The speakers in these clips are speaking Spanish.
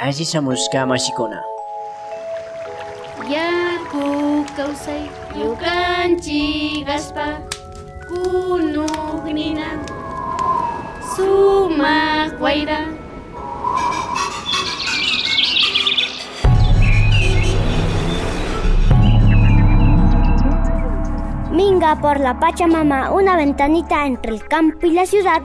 Así samuska mashikuna. Yaku kawsay yukanchik aspa kunugnina sumak wayra Minga por la Pachamama, una ventanita entre el campo y la ciudad.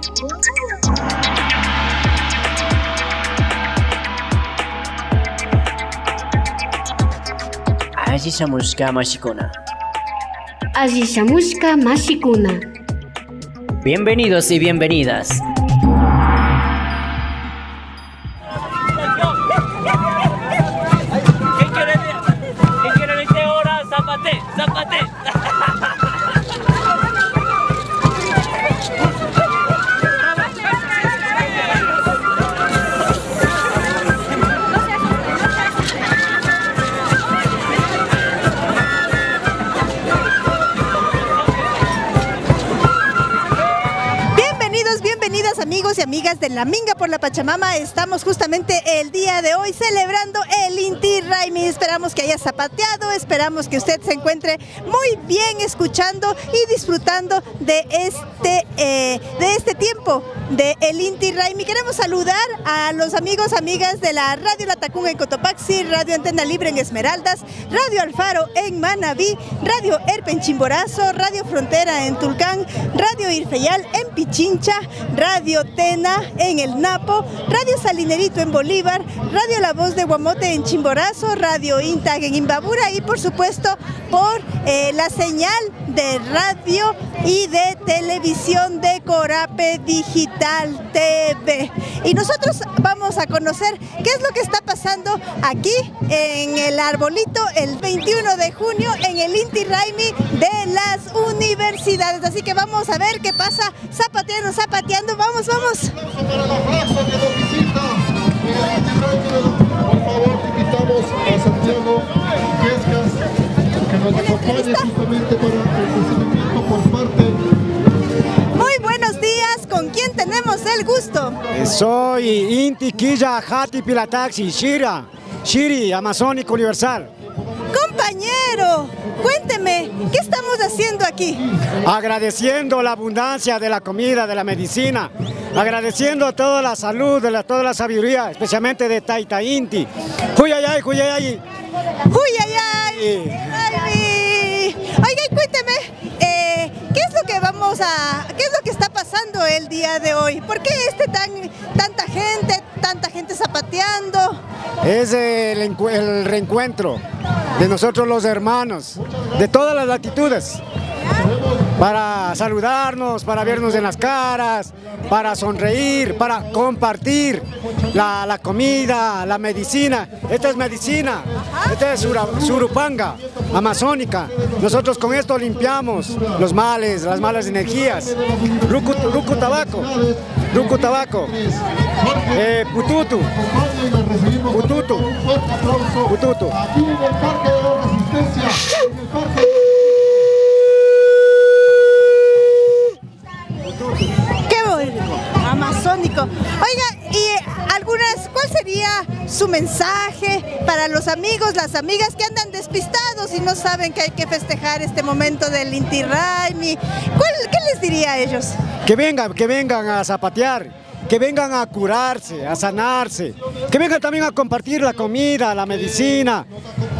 Así samuska mashikuna. Asishamushka mashikuna Bienvenidos y bienvenidas. La Minga por la Pachamama. Estamos justamente el día de hoy celebrando el Inti Raimi. Esperamos que haya zapateado, esperamos que usted se encuentre muy bien escuchando y disfrutando de este, eh, de este tiempo de el Inti Raimi. Queremos saludar a los amigos, amigas de la Radio La Tacunga en Cotopaxi, Radio Antena Libre en Esmeraldas, Radio Alfaro en Manabí, Radio Erpe en Chimborazo, Radio Frontera en Tulcán, Radio Irfeyal en Pichincha, Radio Tena en El Napo, Radio Salinerito en Bolívar, Radio La Voz de Guamote en Chimborazo, Radio Intag en Imbabura y por supuesto por eh, la señal de radio y de televisión de Corape Digital TV. Y nosotros vamos a conocer qué es lo que está pasando aquí en el arbolito el 21 de junio en el Inti Raimi de las universidades. Así que vamos a ver qué pasa zapateando, zapateando. Vamos, vamos. Por favor, invitamos a Santiago que nos acompañe justamente para el recibimiento por parte Muy buenos días. ¿Con quién tenemos el gusto? Soy Inti Quilla Hati Pilataxi, Shira, Shiri, Amazónico Universal. Compañero, cuénteme, ¿qué estamos haciendo aquí? Agradeciendo la abundancia de la comida, de la medicina, agradeciendo toda la salud, de la, toda la sabiduría, especialmente de Taita Inti. Huyayay, huyayay. ¡Uy, ay, ay! Oiga, y cuénteme, ¿qué es lo que vamos a, qué es lo que está pasando el día de hoy? ¿Por qué este tan, tanta gente, tanta gente zapateando? Es el, encu- el reencuentro de nosotros los hermanos, de todas las latitudes, para saludarnos, para vernos en las caras, para sonreír, para compartir la, la comida, la medicina. Esta es medicina, esta es surupanga, amazónica. Nosotros con esto limpiamos los males, las malas energías. Rucu, rucu tabaco, rucu tabaco, eh, pututu, pututu, pututu. aquí en el Parque de la Resistencia. Sería su mensaje para los amigos, las amigas que andan despistados y no saben que hay que festejar este momento del Inti Raimi? ¿Cuál, ¿Qué les diría a ellos? Que vengan, que vengan a zapatear, que vengan a curarse, a sanarse, que vengan también a compartir la comida, la medicina,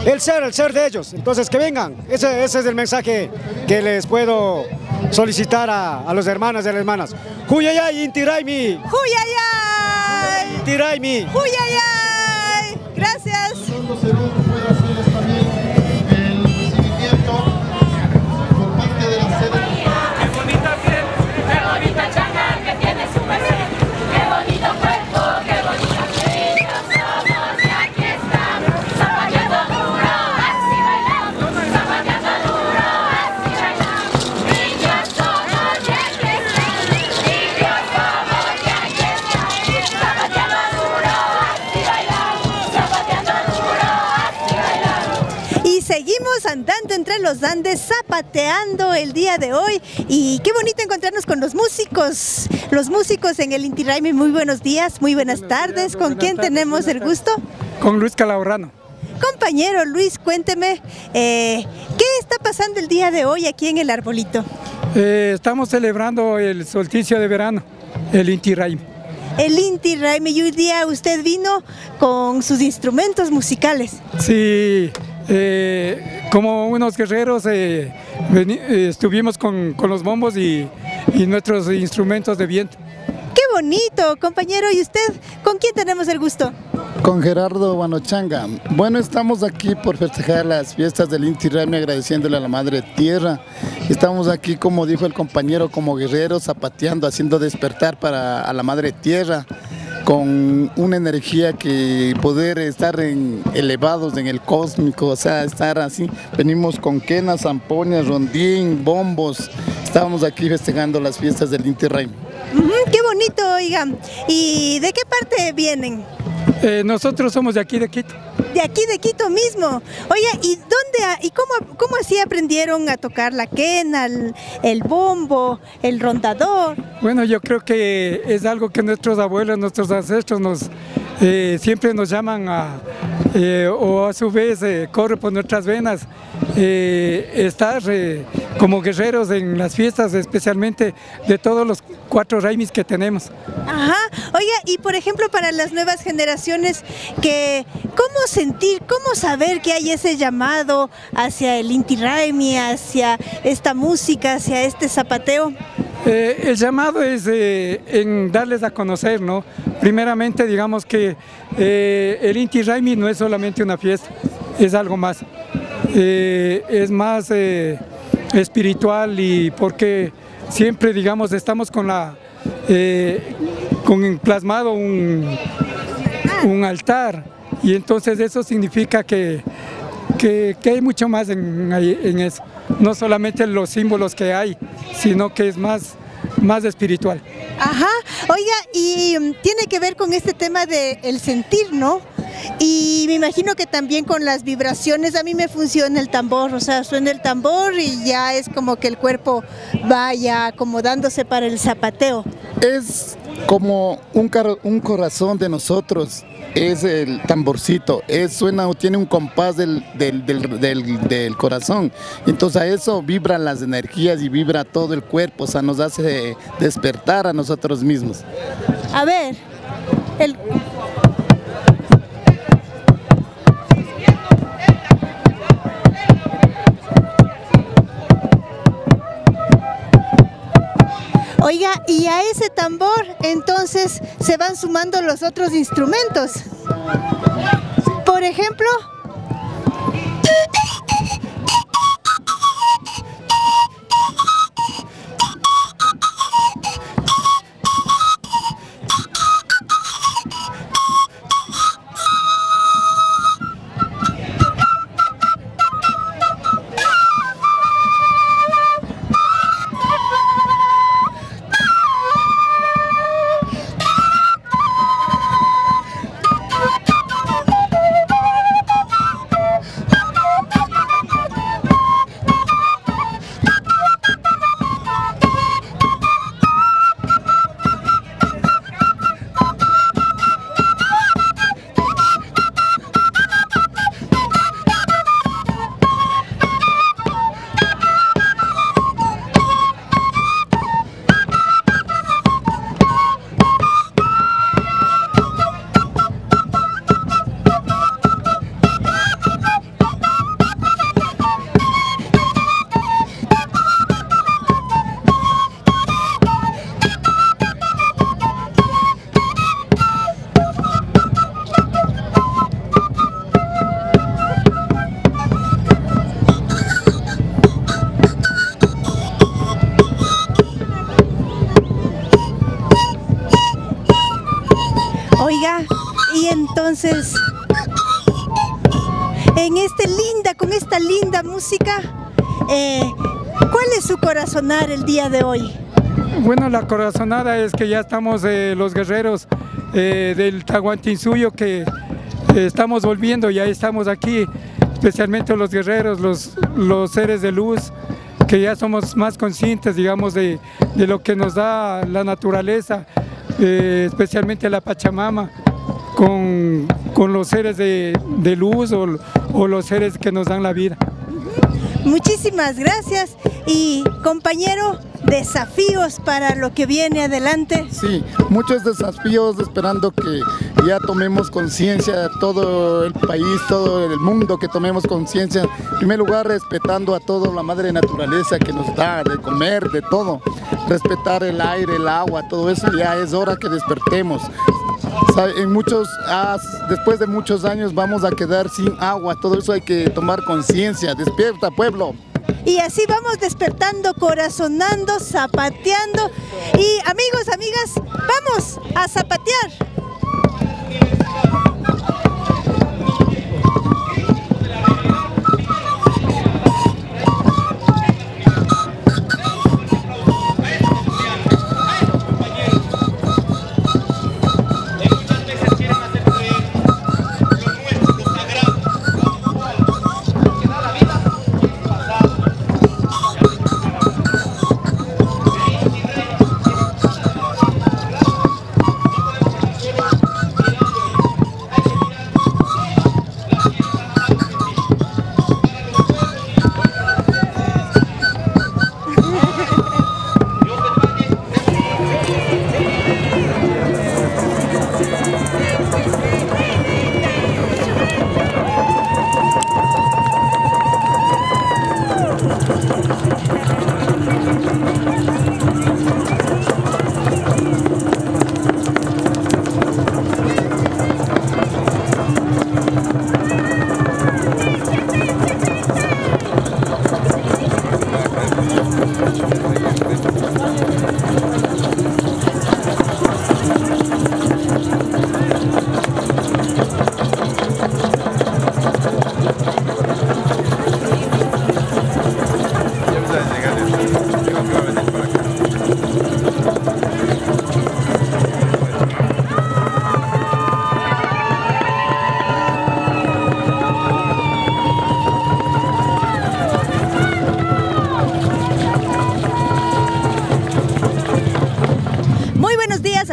el ser, el ser de ellos. Entonces, que vengan. Ese, ese es el mensaje que les puedo solicitar a, a los hermanos y a las hermanas. Huyayay, Intiraimi, ¡Huyayay! Intiraimi. ¡Huyayay! Gracias. Los Andes zapateando el día de hoy y qué bonito encontrarnos con los músicos, los músicos en el Inti Raymi. Muy buenos días, muy buenas tardes. ¿Con quién tenemos el gusto? Con Luis Calahorrano. Compañero Luis, cuénteme, eh, ¿qué está pasando el día de hoy aquí en el arbolito? Eh, estamos celebrando el solsticio de verano, el Inti Raymi. El Inti Raymi y hoy día usted vino con sus instrumentos musicales. Sí, eh, como unos guerreros eh, eh, estuvimos con, con los bombos y, y nuestros instrumentos de viento. ¡Qué bonito, compañero! ¿Y usted con quién tenemos el gusto? Con Gerardo Guanochanga. Bueno, estamos aquí por festejar las fiestas del Inti Raymi agradeciéndole a la Madre Tierra. Estamos aquí, como dijo el compañero, como guerreros, zapateando, haciendo despertar para a la Madre Tierra con una energía que poder estar en, elevados en el cósmico, o sea, estar así. Venimos con quenas, zampoñas, rondín, bombos. Estábamos aquí festejando las fiestas del Inti ¡Qué bonito, oigan! ¿Y de qué parte vienen? Eh, nosotros somos de aquí de Quito. De aquí de Quito mismo. Oye, ¿y dónde y cómo, cómo así aprendieron a tocar la quena, el, el bombo, el rondador? Bueno, yo creo que es algo que nuestros abuelos, nuestros ancestros nos eh, siempre nos llaman a, eh, o a su vez eh, corre por nuestras venas estar como guerreros en las fiestas, especialmente de todos los cuatro raimis que tenemos. Ajá. Oiga, y por ejemplo para las nuevas generaciones, que ¿cómo sentir, cómo saber que hay ese llamado hacia el Inti Raymi, hacia esta música, hacia este zapateo? Eh, el llamado es eh, en darles a conocer, ¿no? Primeramente, digamos que eh, el Inti Raymi no es solamente una fiesta, es algo más. Es más espiritual y porque siempre, digamos, estamos con la con plasmado un, un altar y entonces eso significa que, que, hay mucho más en eso, no solamente los símbolos que hay, sino que es más, más espiritual. Ajá, oiga, y mm, tiene que ver con este tema del el sentir, ¿no? Y me imagino que también con las vibraciones, a mí me funciona el tambor, o sea, suena el tambor y ya es como que el cuerpo vaya acomodándose para el zapateo. Es como un, un corazón de nosotros, es el tamborcito, es, suena, tiene un compás del, del, del- del- del corazón. Entonces a eso vibran las energías y vibra todo el cuerpo, o sea, nos hace despertar a nosotros mismos. A ver, el... y a ese tambor entonces se van sumando los otros instrumentos. Por ejemplo, Y entonces, en este linda, con esta linda música, eh, ¿cuál es su corazonar el día de hoy? Bueno, la corazonada es que ya estamos eh, los guerreros eh, del Tahuantinsuyo que estamos volviendo, ya estamos aquí especialmente los guerreros, los, seres de luz, que ya somos más conscientes, digamos, de lo que nos da la naturaleza, eh, especialmente la Pachamama, con, con los seres de, de luz o los seres que nos dan la vida. Muchísimas gracias y compañero, desafíos para lo que viene adelante. Sí, muchos desafíos esperando que ya tomemos conciencia, todo el país, todo el mundo, que tomemos conciencia. En primer lugar, respetando a toda la madre naturaleza que nos da de comer, de todo. Respetar el aire, el agua, todo eso ya es hora que despertemos. En muchos, después de muchos años vamos a quedar sin agua, todo eso hay que tomar conciencia. Despierta, pueblo. Y así vamos despertando, corazonando, zapateando. Y amigos, amigas, vamos a zapatear.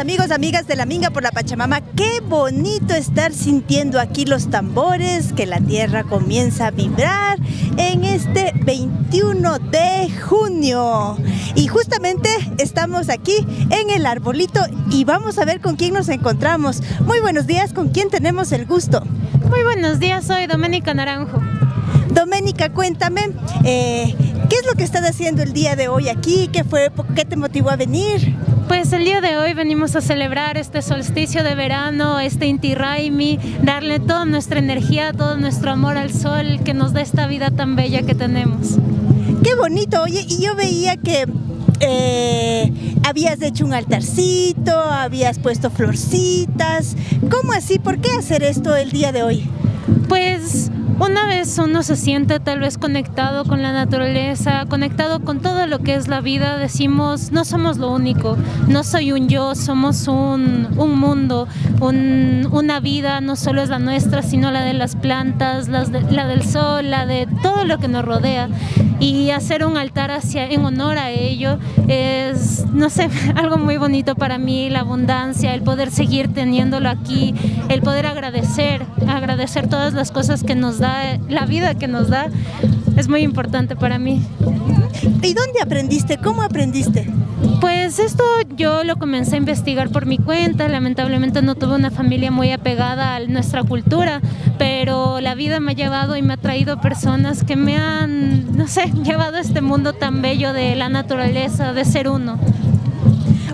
Amigos, amigas de la Minga por la Pachamama. Qué bonito estar sintiendo aquí los tambores, que la tierra comienza a vibrar en este 21 de junio. Y justamente estamos aquí en el arbolito y vamos a ver con quién nos encontramos. Muy buenos días, ¿con quién tenemos el gusto? Muy buenos días, soy Doménica Naranjo. Doménica, cuéntame, eh, ¿qué es lo que estás haciendo el día de hoy aquí? ¿Qué fue? ¿Qué te motivó a venir? Pues el día de hoy venimos a celebrar este solsticio de verano, este Inti Raimi, darle toda nuestra energía, todo nuestro amor al sol que nos da esta vida tan bella que tenemos. Qué bonito, oye, y yo veía que eh, habías hecho un altarcito, habías puesto florcitas. ¿Cómo así? ¿Por qué hacer esto el día de hoy? Pues una vez uno se siente tal vez conectado con la naturaleza, conectado con todo lo que es la vida, decimos, no somos lo único, no soy un yo, somos un, un mundo, un- una vida, no solo es la nuestra, sino la de las plantas, las de- la del sol, la de todo lo que nos rodea. Y hacer un altar hacia, en honor a ello es, no sé, algo muy bonito para mí, la abundancia, el poder seguir teniéndolo aquí, el poder agradecer, agradecer todas las cosas que nos da, la vida que nos da, es muy importante para mí. ¿Y dónde aprendiste? ¿Cómo aprendiste? Pues esto yo lo comencé a investigar por mi cuenta, lamentablemente no tuve una familia muy apegada a nuestra cultura, pero la vida me ha llevado y me ha traído personas que me han, no sé, llevado a este mundo tan bello de la naturaleza, de ser uno.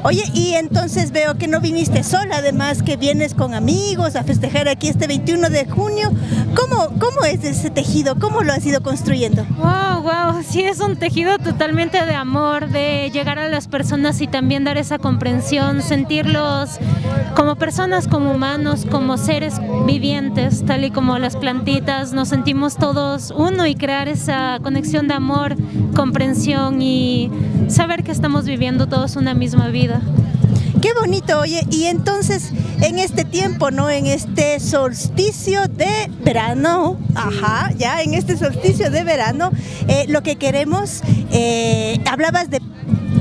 Oye, y entonces veo que no viniste sola, además que vienes con amigos a festejar aquí este 21 de junio. ¿Cómo, cómo es ese tejido? ¿Cómo lo has ido construyendo? Wow, wow, sí es un tejido totalmente de amor, de llegar a las personas y también dar esa comprensión, sentirlos como personas, como humanos, como seres vivientes, tal y como las plantitas, nos sentimos todos uno y crear esa conexión de amor, comprensión y saber que estamos viviendo todos una misma vida. Qué bonito, oye, y entonces en este tiempo, ¿no? En este solsticio de verano, ajá, ya en este solsticio de verano, eh, lo que queremos, eh, hablabas de,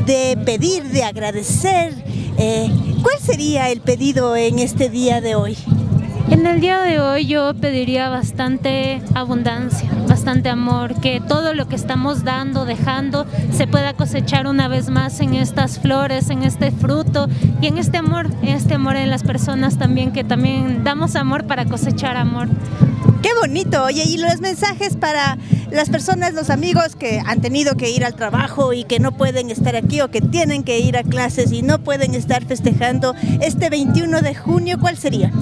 de pedir, de agradecer. eh, ¿Cuál sería el pedido en este día de hoy? En el día de hoy yo pediría bastante abundancia, bastante amor, que todo lo que estamos dando, dejando, se pueda cosechar una vez más en estas flores, en este fruto y en este amor, en este amor en las personas también, que también damos amor para cosechar amor. Qué bonito, oye, y los mensajes para las personas, los amigos que han tenido que ir al trabajo y que no pueden estar aquí o que tienen que ir a clases y no pueden estar festejando este 21 de junio, ¿cuál sería?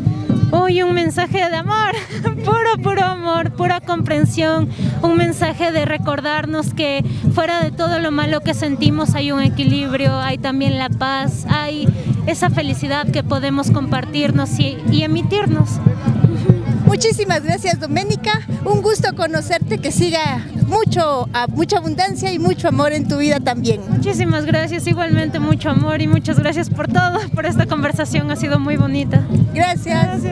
Hoy un mensaje de amor, puro, puro amor, pura comprensión, un mensaje de recordarnos que fuera de todo lo malo que sentimos hay un equilibrio, hay también la paz, hay esa felicidad que podemos compartirnos y, y emitirnos. Muchísimas gracias, Doménica. Un gusto conocerte, que siga mucho, a- mucha abundancia y mucho amor en tu vida también. Muchísimas gracias, igualmente mucho amor y muchas gracias por todo, por esta conversación, ha sido muy bonita. Gracias.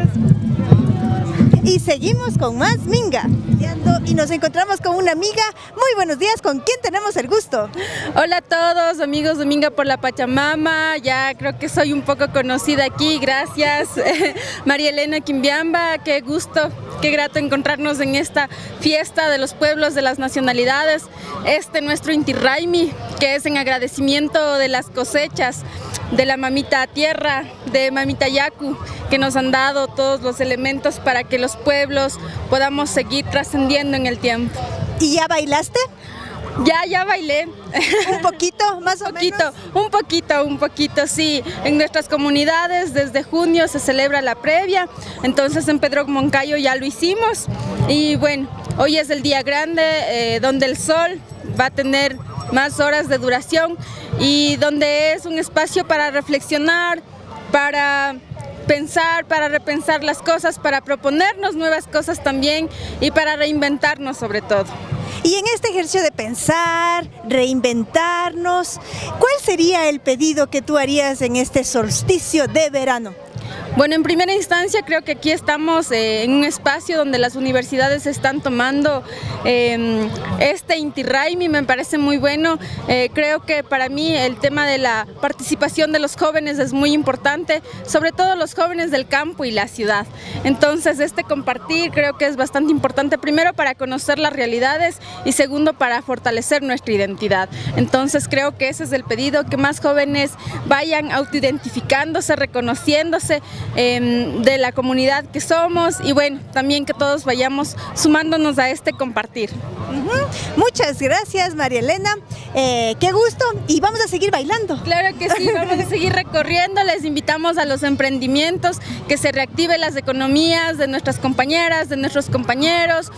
Y seguimos con más Minga. Y nos encontramos con una amiga. Muy buenos días, ¿con quién tenemos el gusto? Hola a todos, amigos de Minga por la Pachamama. Ya creo que soy un poco conocida aquí, gracias. María Elena Quimbiamba, qué gusto, qué grato encontrarnos en esta fiesta de los pueblos, de las nacionalidades. Este nuestro Inti Raimi, que es en agradecimiento de las cosechas de la mamita tierra, de mamita Yaku, que nos han dado todos los elementos para que los pueblos podamos seguir trascendiendo en el tiempo. ¿Y ya bailaste? Ya, ya bailé. ¿Un poquito, más o poquito, Un poquito, un poquito, sí. En nuestras comunidades desde junio se celebra la previa, entonces en Pedro Moncayo ya lo hicimos. Y bueno, hoy es el día grande eh, donde el sol va a tener más horas de duración y donde es un espacio para reflexionar, para pensar, para repensar las cosas, para proponernos nuevas cosas también y para reinventarnos sobre todo. Y en este ejercicio de pensar, reinventarnos, ¿cuál sería el pedido que tú harías en este solsticio de verano? Bueno, en primera instancia creo que aquí estamos eh, en un espacio donde las universidades están tomando eh, este Inti Raimi, me parece muy bueno. Eh, creo que para mí el tema de la participación de los jóvenes es muy importante, sobre todo los jóvenes del campo y la ciudad. Entonces este compartir creo que es bastante importante, primero para conocer las realidades y segundo para fortalecer nuestra identidad. Entonces creo que ese es el pedido, que más jóvenes vayan autoidentificándose, reconociéndose eh, de la comunidad que somos y bueno, también que todos vayamos sumándonos a este compartir. Muchas gracias, María Elena. Eh, qué gusto. Y vamos a seguir bailando. Claro que sí, vamos a seguir recorriendo. Les invitamos a los emprendimientos, que se reactiven las economías de nuestras compañeras, de nuestros compañeros.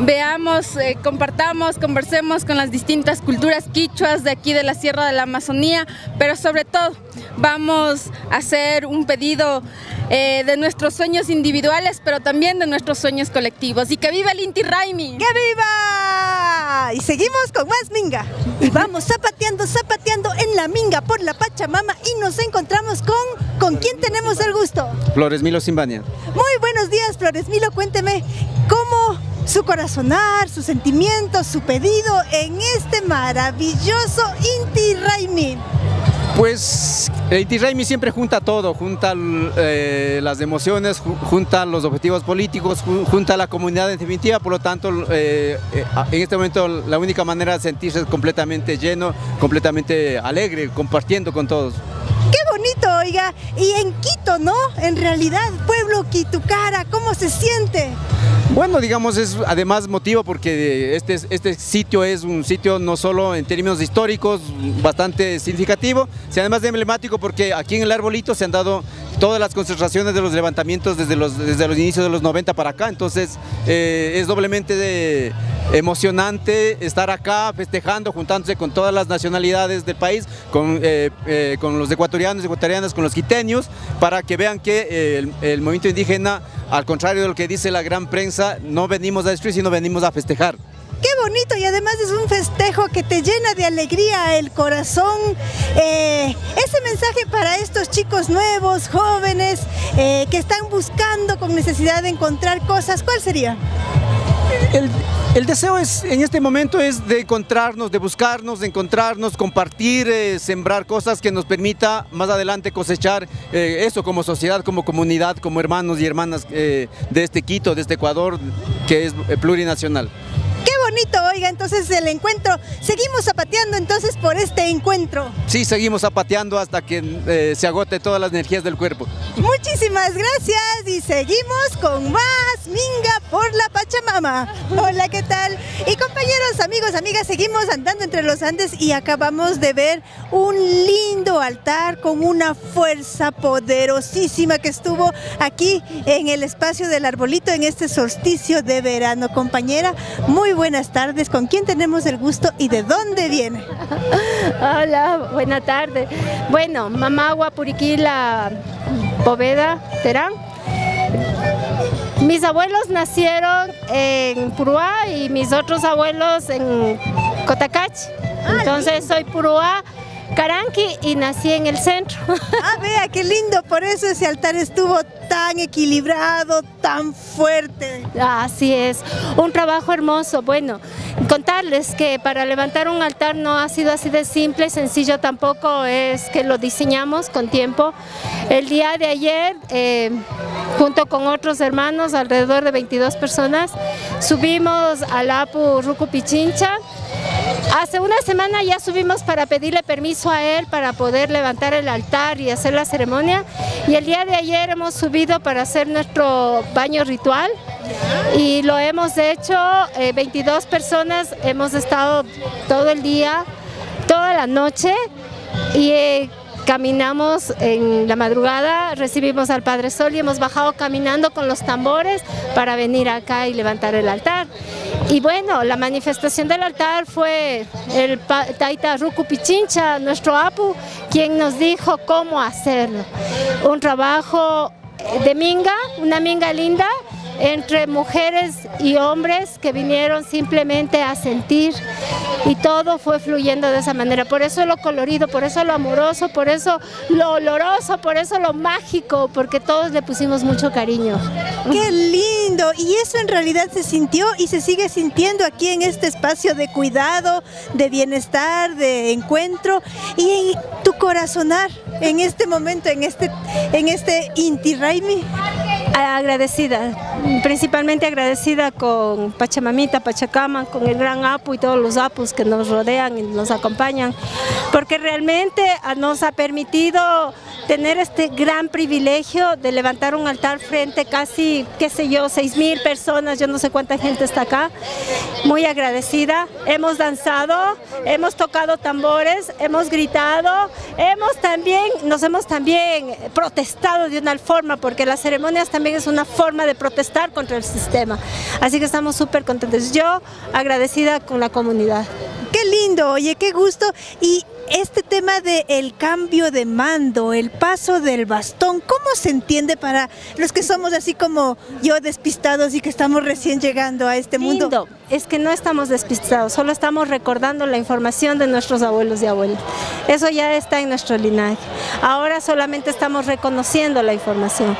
Veamos, eh, compartamos, conversemos con las distintas culturas quichuas de aquí de la Sierra de la Amazonía, pero sobre todo vamos a hacer un pedido eh, de nuestros sueños individuales, pero también de nuestros sueños colectivos. Y que viva el Inti Raimi. ¡Que viva! Y seguimos con más Minga. Y vamos zapateando, zapateando en la Minga por la Pachamama y nos encontramos con... ¿Con quién tenemos el gusto? Flores Milo Simbania. Muy buenos días, Flores Milo. Cuénteme cómo su corazonar, sus sentimientos, su pedido en este maravilloso Inti Raimi. Pues Raimi siempre junta todo, junta eh, las emociones, ju- junta los objetivos políticos, ju- junta la comunidad en definitiva, por lo tanto eh, eh, en este momento la única manera de sentirse es completamente lleno, completamente alegre, compartiendo con todos. Qué bonito, oiga. Y en Quito, ¿no? En realidad, pueblo Quitucara, ¿cómo se siente? Bueno, digamos, es además motivo porque este, este sitio es un sitio no solo en términos históricos bastante significativo, sino además de emblemático porque aquí en el Arbolito se han dado todas las concentraciones de los levantamientos desde los, desde los inicios de los 90 para acá, entonces eh, es doblemente emocionante estar acá festejando, juntándose con todas las nacionalidades del país, con, eh, eh, con los ecuatorianos, ecuatorianas, con los quiteños, para que vean que el movimiento indígena, al contrario de lo que dice la gran prensa, no venimos a destruir, sino venimos a festejar. Qué bonito y además es un festejo que te llena de alegría el corazón. Eh, ese mensaje para estos chicos nuevos, jóvenes, eh, que están buscando con necesidad de encontrar cosas? ¿Cuál sería? El, deseo es, en este momento es de encontrarnos, de buscarnos, de encontrarnos, compartir, eh, sembrar cosas que nos permita más adelante cosechar eso como sociedad, como comunidad, como hermanos y hermanas de este Quito, de este Ecuador, que es plurinacional. Bonito, oiga, entonces el encuentro. Seguimos zapateando entonces por este encuentro. Sí, seguimos zapateando hasta que eh, se agote todas las energías del cuerpo. Muchísimas gracias y seguimos con más Minga por la Pachamama. Hola, ¿qué tal? Y compañeros, amigos, amigas, seguimos andando entre los Andes y acabamos de ver un lindo altar con una fuerza poderosísima que estuvo aquí en el espacio del arbolito en este solsticio de verano. Compañera, muy buenas tardes. ¿Con quién tenemos el gusto y de dónde viene? Hola, buena tarde. Bueno, mamá Guapuriquila Poveda Terán. Mis abuelos nacieron en Puruá y mis otros abuelos en Cotacachi. Entonces soy Puruá, Caranqui y nací en el centro. Ah, vea, qué lindo. Por eso ese altar estuvo tan equilibrado, tan fuerte. Así es, un trabajo hermoso. Bueno, contarles que para levantar un altar no ha sido así de simple, sencillo tampoco, es que lo diseñamos con tiempo. El día de ayer, eh, junto con otros hermanos, alrededor de 22 personas, subimos al Apu Rucu Pichincha. Hace una semana ya subimos para pedirle permiso a él para poder levantar el altar y hacer la ceremonia. Y el día de ayer hemos subido para hacer nuestro baño ritual. Y lo hemos hecho, eh, 22 personas, hemos estado todo el día, toda la noche. Y eh, caminamos en la madrugada, recibimos al Padre Sol y hemos bajado caminando con los tambores para venir acá y levantar el altar. Y bueno, la manifestación del altar fue el Taita Rucu Pichincha, nuestro Apu, quien nos dijo cómo hacerlo. Un trabajo de minga, una minga linda, entre mujeres y hombres que vinieron simplemente a sentir y todo fue fluyendo de esa manera. Por eso lo colorido, por eso lo amoroso, por eso lo oloroso, por eso lo mágico, porque todos le pusimos mucho cariño. ¡Qué lindo! Y eso en realidad se sintió y se sigue sintiendo aquí en este espacio de cuidado, de bienestar, de encuentro y en tu corazonar en este momento, en este, en este Inti Raimi. Agradecida, principalmente agradecida con Pachamamita, Pachacama, con el gran Apu y todos los Apus que nos rodean y nos acompañan, porque realmente ah, nos ha permitido tener este gran privilegio de levantar un altar frente casi, qué sé yo, seis mil personas, yo no sé cuánta gente está acá, muy agradecida, hemos danzado, hemos tocado tambores, hemos gritado, hemos también, nos hemos también protestado de una forma, porque las ceremonias también es una forma de protestar contra el sistema, así que estamos súper contentos, yo agradecida con la comunidad. Qué lindo, oye, qué gusto. Y este tema del el cambio de mando, el paso del bastón, ¿cómo se entiende para los que somos así como yo despistados y que estamos recién llegando a este mundo? Es que no estamos despistados, solo estamos recordando la información de nuestros abuelos y abuelas. Eso ya está en nuestro linaje. Ahora solamente estamos reconociendo la información.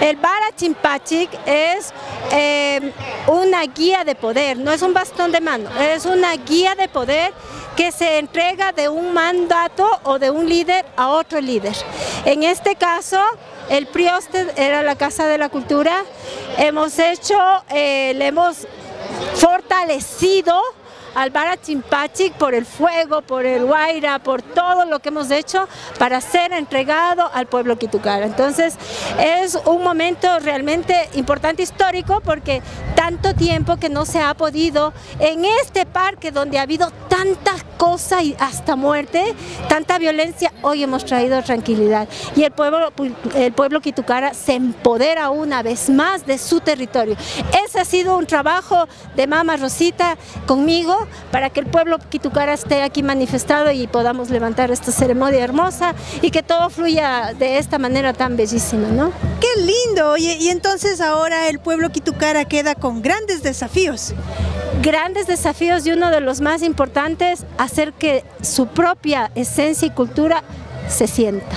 El Bara Chimpachic es eh, una guía de poder, no es un bastón de mano, es una guía de poder que se entrega de un mandato o de un líder a otro líder. En este caso, el Prioste era la Casa de la Cultura. Hemos hecho, eh, le hemos fortalecido al Bara Chimpachic por el fuego, por el Guaira, por todo lo que hemos hecho para ser entregado al pueblo Quitucara. Entonces es un momento realmente importante histórico porque tanto tiempo que no se ha podido en este parque donde ha habido tanta cosa y hasta muerte, tanta violencia, hoy hemos traído tranquilidad y el pueblo, el pueblo Quitucara se empodera una vez más de su territorio. Ese ha sido un trabajo de Mama Rosita conmigo para que el pueblo Quitucara esté aquí manifestado y podamos levantar esta ceremonia hermosa y que todo fluya de esta manera tan bellísima, ¿no? ¡Qué lindo! Oye, y entonces ahora el pueblo Quitucara queda con grandes desafíos. Grandes desafíos y uno de los más importantes, hacer que su propia esencia y cultura se sienta.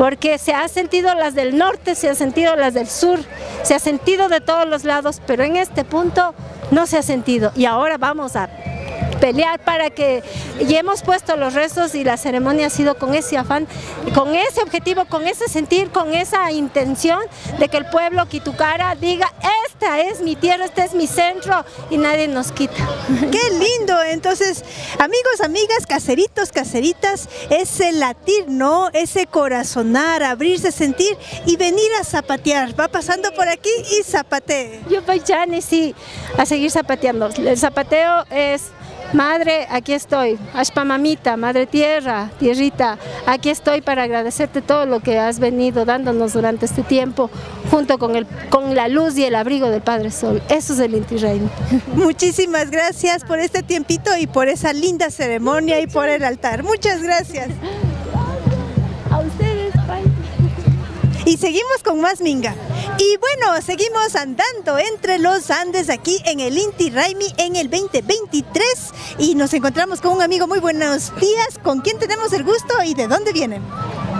porque se ha sentido las del norte, se ha sentido las del sur, se ha sentido de todos los lados, pero en este punto no se ha sentido. Y ahora vamos a pelear para que y hemos puesto los restos y la ceremonia ha sido con ese afán, con ese objetivo, con ese sentir, con esa intención de que el pueblo Quitucara diga esta es mi tierra, este es mi centro y nadie nos quita. ¡Qué lindo! Entonces, amigos, amigas, caseritos, caseritas, ese latir, ¿no? Ese corazonar, abrirse, sentir y venir a zapatear. Va pasando por aquí y zapatee. Yo voy ya, sí, a seguir zapateando. El zapateo es Madre, aquí estoy, Ashpa Mamita, Madre Tierra, Tierrita, aquí estoy para agradecerte todo lo que has venido dándonos durante este tiempo, junto con, el, con la luz y el abrigo del Padre Sol. Eso es el Inti Raymi. Muchísimas gracias por este tiempito y por esa linda ceremonia y por el altar. Muchas gracias. Y seguimos con más Minga. Y bueno, seguimos andando entre los Andes aquí en el Inti Raimi en el 2023 y nos encontramos con un amigo muy buenos días, con quien tenemos el gusto y de dónde vienen.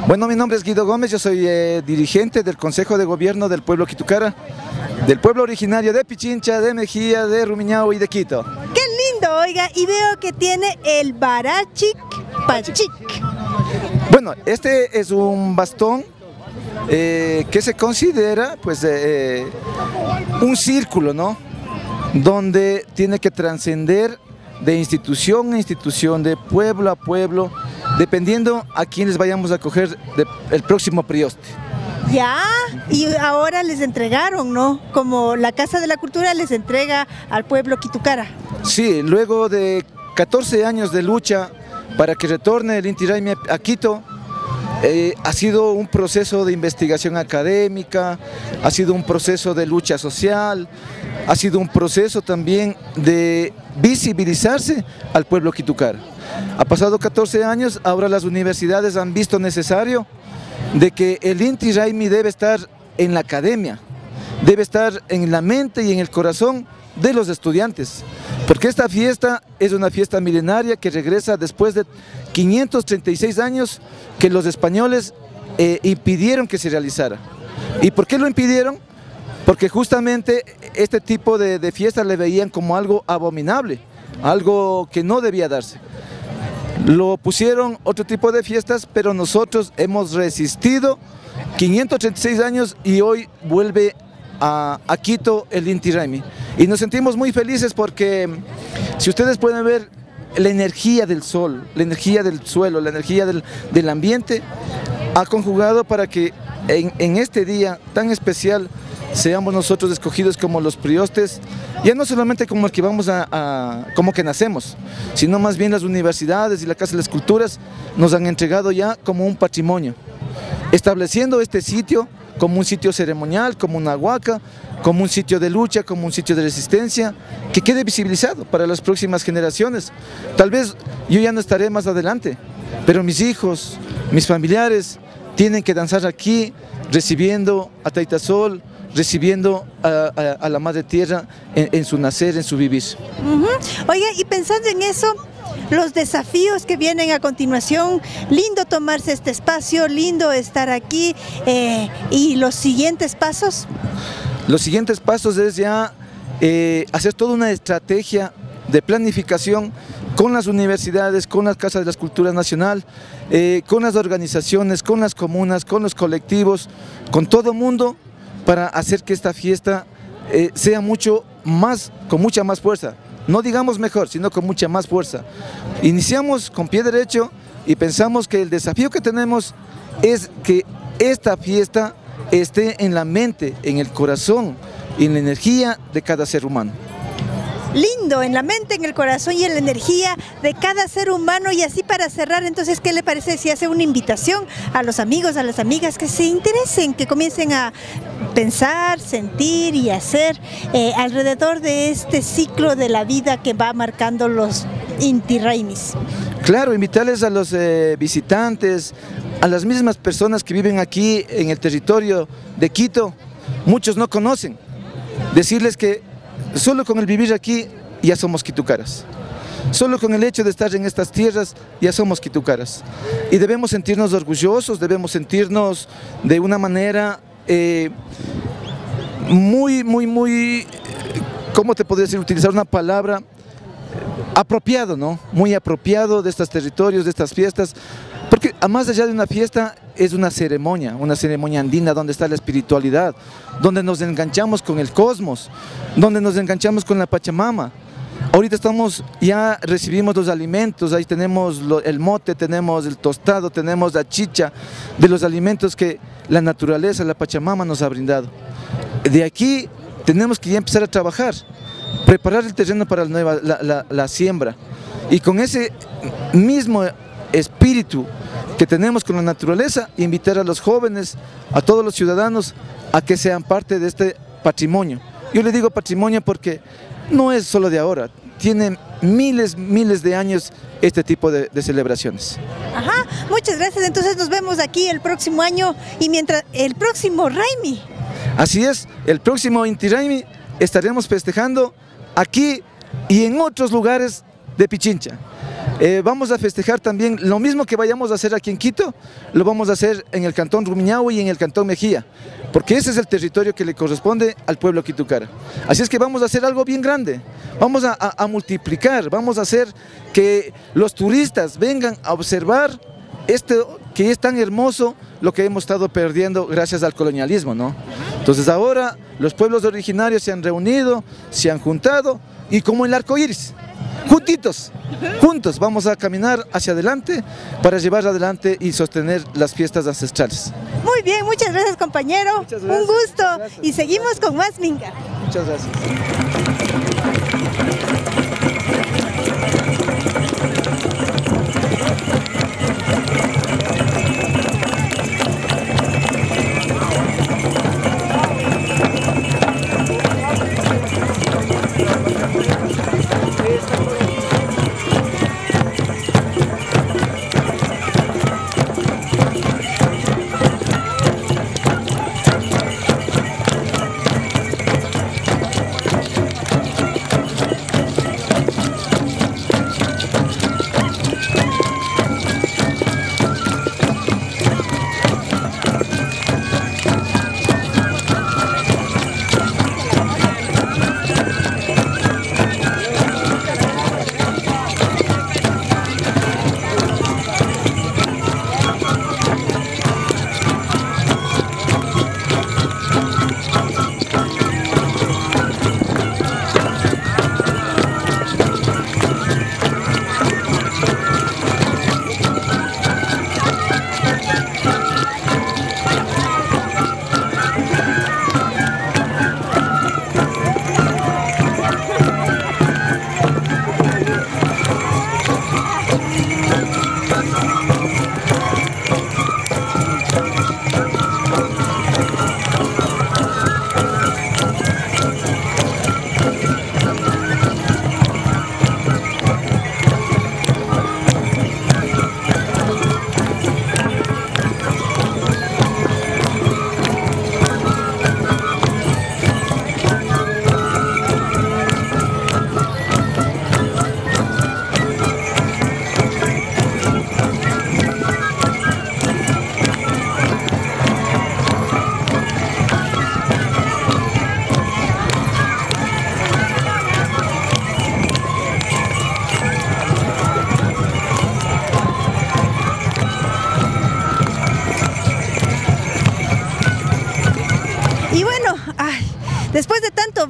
Bueno, mi nombre es Guido Gómez, yo soy eh, dirigente del Consejo de Gobierno del pueblo Quitucara, del pueblo originario de Pichincha, de Mejía, de Rumiñao y de Quito. ¡Qué lindo, oiga! Y veo que tiene el Barachic Pachic. Bueno, este es un bastón eh, que se considera pues eh, un círculo, ¿no? Donde tiene que trascender de institución a institución, de pueblo a pueblo, dependiendo a quienes vayamos a coger de- el próximo prioste. Ya, y ahora les entregaron, ¿no? Como la Casa de la Cultura les entrega al pueblo Quitucara. Sí, luego de 14 años de lucha para que retorne el Inti Raymi a Quito, eh, ha sido un proceso de investigación académica, ha sido un proceso de lucha social, ha sido un proceso también de visibilizarse al pueblo quitucar. Ha pasado 14 años, ahora las universidades han visto necesario de que el Inti Raymi debe estar en la academia, debe estar en la mente y en el corazón de los estudiantes, porque esta fiesta es una fiesta milenaria que regresa después de 536 años que los españoles eh, impidieron que se realizara. ¿Y por qué lo impidieron? Porque justamente este tipo de, fiestas le veían como algo abominable, algo que no debía darse. Lo pusieron otro tipo de fiestas, pero nosotros hemos resistido 536 años y hoy vuelve a, Quito el Inti Raymi. Y nos sentimos muy felices porque si ustedes pueden ver la energía del sol, la energía del suelo, la energía del, del ambiente, ha conjugado para que en, en este día tan especial seamos nosotros escogidos como los priostes, ya no solamente como el que vamos a, a- como que nacemos, sino más bien las universidades y la Casa de las Culturas nos han entregado ya como un patrimonio, estableciendo este sitio como un sitio ceremonial, como una huaca, como un sitio de lucha, como un sitio de resistencia, que quede visibilizado para las próximas generaciones. Tal vez yo ya no estaré más adelante, pero mis hijos, mis familiares, tienen que danzar aquí, recibiendo a Taitasol, recibiendo a, la Madre Tierra en, su nacer, en su vivir. Oiga, y pensando en eso, los desafíos que vienen a continuación, lindo tomarse este espacio, lindo estar aquí, eh, y los siguientes pasos. Los siguientes pasos es ya eh, hacer toda una estrategia de planificación con las universidades, con las casas de las culturas nacional, eh, con las organizaciones, con las comunas, con los colectivos, con todo mundo para hacer que esta fiesta sea mucho más, con mucha más fuerza. No digamos mejor, sino con mucha más fuerza. Iniciamos con pie derecho y pensamos que el desafío que tenemos es que esta fiesta esté en la mente, en el corazón en la energía de cada ser humano. Lindo, en la mente, en el corazón y en la energía de cada ser humano. Y así para cerrar, entonces, ¿qué le parece si hace una invitación a los amigos, a las amigas que se interesen, que comiencen a pensar, sentir y hacer eh, alrededor de este ciclo de la vida que va marcando los Inti Raymis? Claro, invitarles a los eh, visitantes, a las mismas personas que viven aquí en el territorio de Quito, muchos no conocen, decirles que solo con el vivir aquí ya somos quitucaras. Solo con el hecho de estar en estas tierras ya somos quitucaras. Y debemos sentirnos orgullosos, debemos sentirnos de una manera eh, muy, muy, muy, ¿cómo te podría decir? Utilizar una palabra apropiado, ¿no? Muy apropiado de estos territorios, de estas fiestas, porque más allá de una fiesta es una ceremonia, una ceremonia andina donde está la espiritualidad, donde nos enganchamos con el cosmos, donde nos enganchamos con la Pachamama. Ahorita estamos, ya recibimos los alimentos, ahí tenemos el mote, tenemos el tostado, tenemos la chicha de los alimentos que la naturaleza, la Pachamama nos ha brindado. De aquí tenemos que ya empezar a trabajar, preparar el terreno para la- la siembra. Y con ese mismo espíritu que tenemos con la naturaleza, invitar a los jóvenes, a todos los ciudadanos, a que sean parte de este patrimonio. Yo le digo patrimonio porque no es solo de ahora, tiene miles, miles de años este tipo de, de celebraciones. Ajá, muchas gracias. Entonces nos vemos aquí el próximo año y mientras el próximo Raimi. Así es, el próximo Inti Raymi estaremos festejando aquí y en otros lugares de Pichincha. Eh, vamos a festejar también lo mismo que vayamos a hacer aquí en Quito, lo vamos a hacer en el cantón Rumiñahui y en el cantón Mejía, porque ese es el territorio que le corresponde al pueblo quitucara. Así es que vamos a hacer algo bien grande, vamos a, a- multiplicar, vamos a hacer que los turistas vengan a observar este que es tan hermoso lo que hemos estado perdiendo gracias al colonialismo, ¿no? Entonces ahora los pueblos originarios se han reunido, se han juntado y como el arco iris, juntitos, juntos vamos a caminar hacia adelante para llevar adelante y sostener las fiestas ancestrales. Muy bien, muchas gracias compañero. Un gusto. Y seguimos con más Minga. Muchas gracias.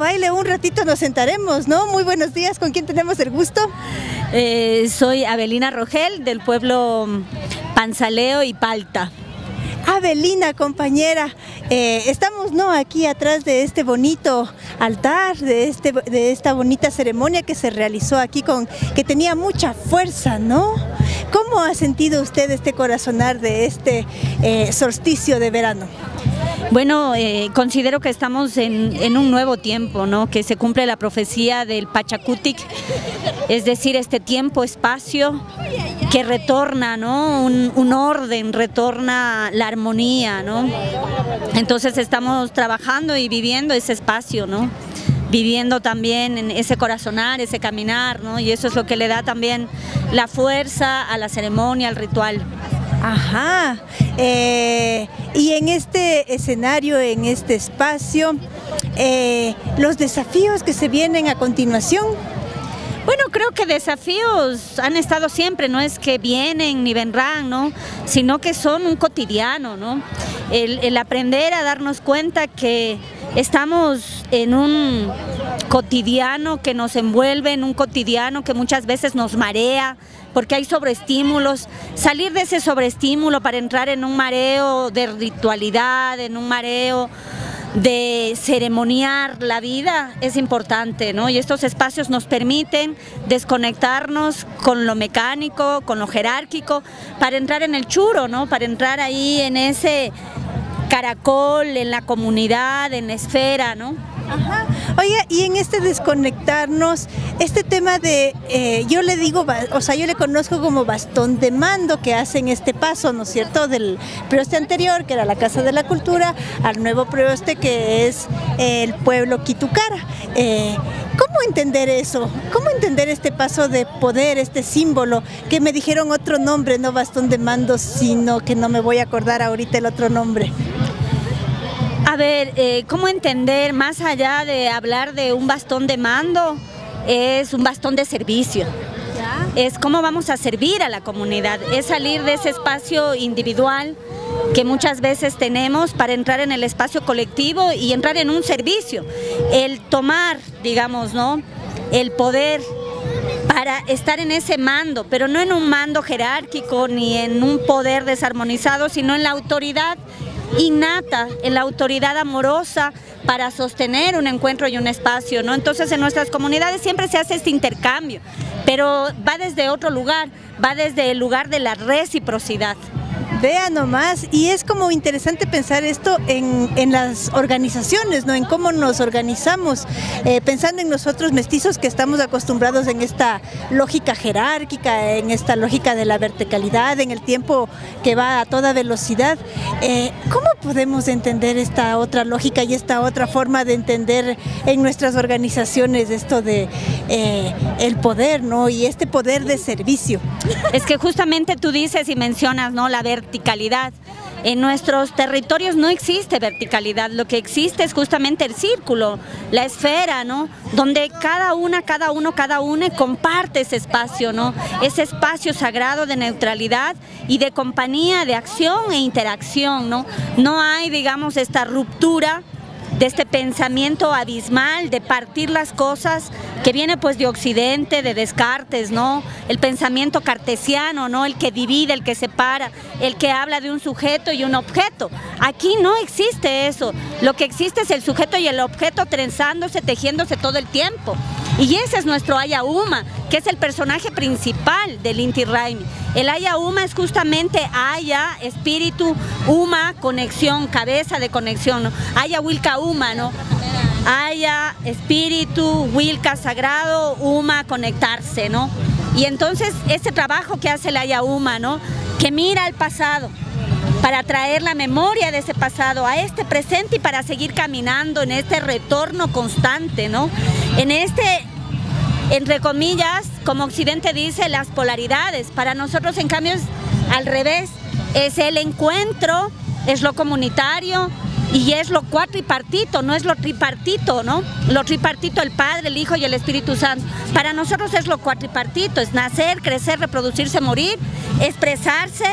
Baile, un ratito nos sentaremos, ¿no? Muy buenos días, ¿con quién tenemos el gusto? Eh, soy Abelina Rogel del pueblo Panzaleo y Palta. Avelina, compañera, eh, estamos no aquí atrás de este bonito altar, de, este, de esta bonita ceremonia que se realizó aquí con que tenía mucha fuerza, ¿no? ¿Cómo ha sentido usted este corazonar de este eh, solsticio de verano? Bueno, eh, considero que estamos en, un nuevo tiempo, ¿no? Que se cumple la profecía del Pachacutic, es decir, este tiempo, espacio que retorna, ¿no? Un, un orden, retorna la armonía, ¿no? Entonces estamos trabajando y viviendo ese espacio, ¿no? viviendo también en ese corazonar, ese caminar, ¿no? Y eso es lo que le da también la fuerza a la ceremonia, al ritual. Ajá. Eh, y en este escenario, en este espacio, eh, los desafíos que se vienen a continuación. Bueno, creo que desafíos han estado siempre, no es que vienen ni vendrán, ¿no? Sino que son un cotidiano, ¿no? El, el aprender a darnos cuenta que estamos en un cotidiano que nos envuelve, en un cotidiano que muchas veces nos marea, porque hay sobreestímulos. Salir de ese sobreestímulo para entrar en un mareo de ritualidad, en un mareo de ceremoniar la vida es importante, ¿no? Y estos espacios nos permiten desconectarnos con lo mecánico, con lo jerárquico, para entrar en el churo, ¿no? Para entrar ahí en ese caracol, en la comunidad, en la esfera, ¿no? Ajá. Oye, y en este desconectarnos, este tema de, eh, yo le digo, o sea, yo le conozco como bastón de mando que hacen este paso, ¿no es cierto?, del prioste anterior, que era la Casa de la Cultura, al nuevo prioste que es el pueblo Quitucara. Eh, ¿Cómo entender eso? ¿Cómo entender este paso de poder, este símbolo? Que me dijeron otro nombre, no bastón de mando, sino que no me voy a acordar ahorita el otro nombre. A ver, eh, ¿cómo entender más allá de hablar de un bastón de mando? Es un bastón de servicio. Es cómo vamos a servir a la comunidad, es salir de ese espacio individual que muchas veces tenemos para entrar en el espacio colectivo y entrar en un servicio. El tomar, digamos, ¿no? El poder para estar en ese mando, pero no en un mando jerárquico ni en un poder desarmonizado, sino en la autoridad innata, en la autoridad amorosa para sostener un encuentro y un espacio, ¿no? Entonces en nuestras comunidades siempre se hace este intercambio, pero va desde otro lugar, va desde el lugar de la reciprocidad. Vea nomás, y es como interesante pensar esto en, en las organizaciones, ¿no? En cómo nos organizamos, eh, pensando en nosotros mestizos que estamos acostumbrados en esta lógica jerárquica, en esta lógica de la verticalidad, en el tiempo que va a toda velocidad. Eh, ¿Cómo podemos entender esta otra lógica y esta otra forma de entender en nuestras organizaciones esto de eh, el poder, ¿no? Y este poder de servicio. Es que justamente tú dices y mencionas, ¿no? La verticalidad. En nuestros territorios no existe verticalidad, lo que existe es justamente el círculo, la esfera, ¿no? Donde cada una, cada uno, cada uno comparte ese espacio, ¿no? Ese espacio sagrado de neutralidad y de compañía, de acción e interacción, ¿no? No hay, digamos, esta ruptura de este pensamiento abismal de partir las cosas que viene pues de Occidente, de Descartes, ¿no? El pensamiento cartesiano, ¿no? El que divide, el que separa, el que habla de un sujeto y un objeto. Aquí no existe eso. Lo que existe es el sujeto y el objeto trenzándose, tejiéndose todo el tiempo. Y ese es nuestro Ayauma, que es el personaje principal del Inti Raimi. El Ayauma es justamente Aya, espíritu, Uma, conexión, cabeza de conexión. ¿no? Aya Wilka Uma, ¿no? Aya, espíritu, Wilka, sagrado, Uma, conectarse, ¿no? Y entonces ese trabajo que hace el Ayauma, ¿no? Que mira al pasado, para traer la memoria de ese pasado a este presente y para seguir caminando en este retorno constante, ¿no? En este, entre comillas, como Occidente dice, las polaridades. Para nosotros, en cambio, es al revés. Es el encuentro, es lo comunitario y es lo cuatripartito, no es lo tripartito, ¿no? Lo tripartito, el Padre, el Hijo y el Espíritu Santo. Para nosotros es lo cuatripartito, es nacer, crecer, reproducirse, morir, expresarse,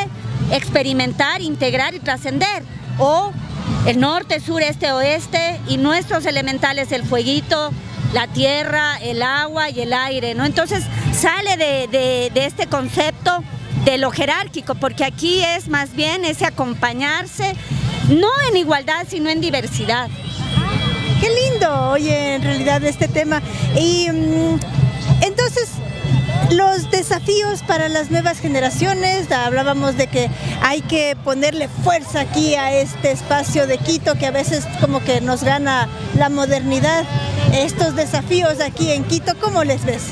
experimentar, integrar y trascender. O el norte, sur, este, oeste y nuestros elementales, el fueguito, la tierra, el agua y el aire, ¿no? Entonces sale de, de- de este concepto de lo jerárquico, porque aquí es más bien ese acompañarse, no en igualdad, sino en diversidad. Qué lindo, oye, en realidad este tema. Y mm, entonces, los desafíos para las nuevas generaciones, hablábamos de que hay que ponerle fuerza aquí a este espacio de Quito que a veces como que nos gana la modernidad. Estos desafíos aquí en Quito, ¿cómo les ves?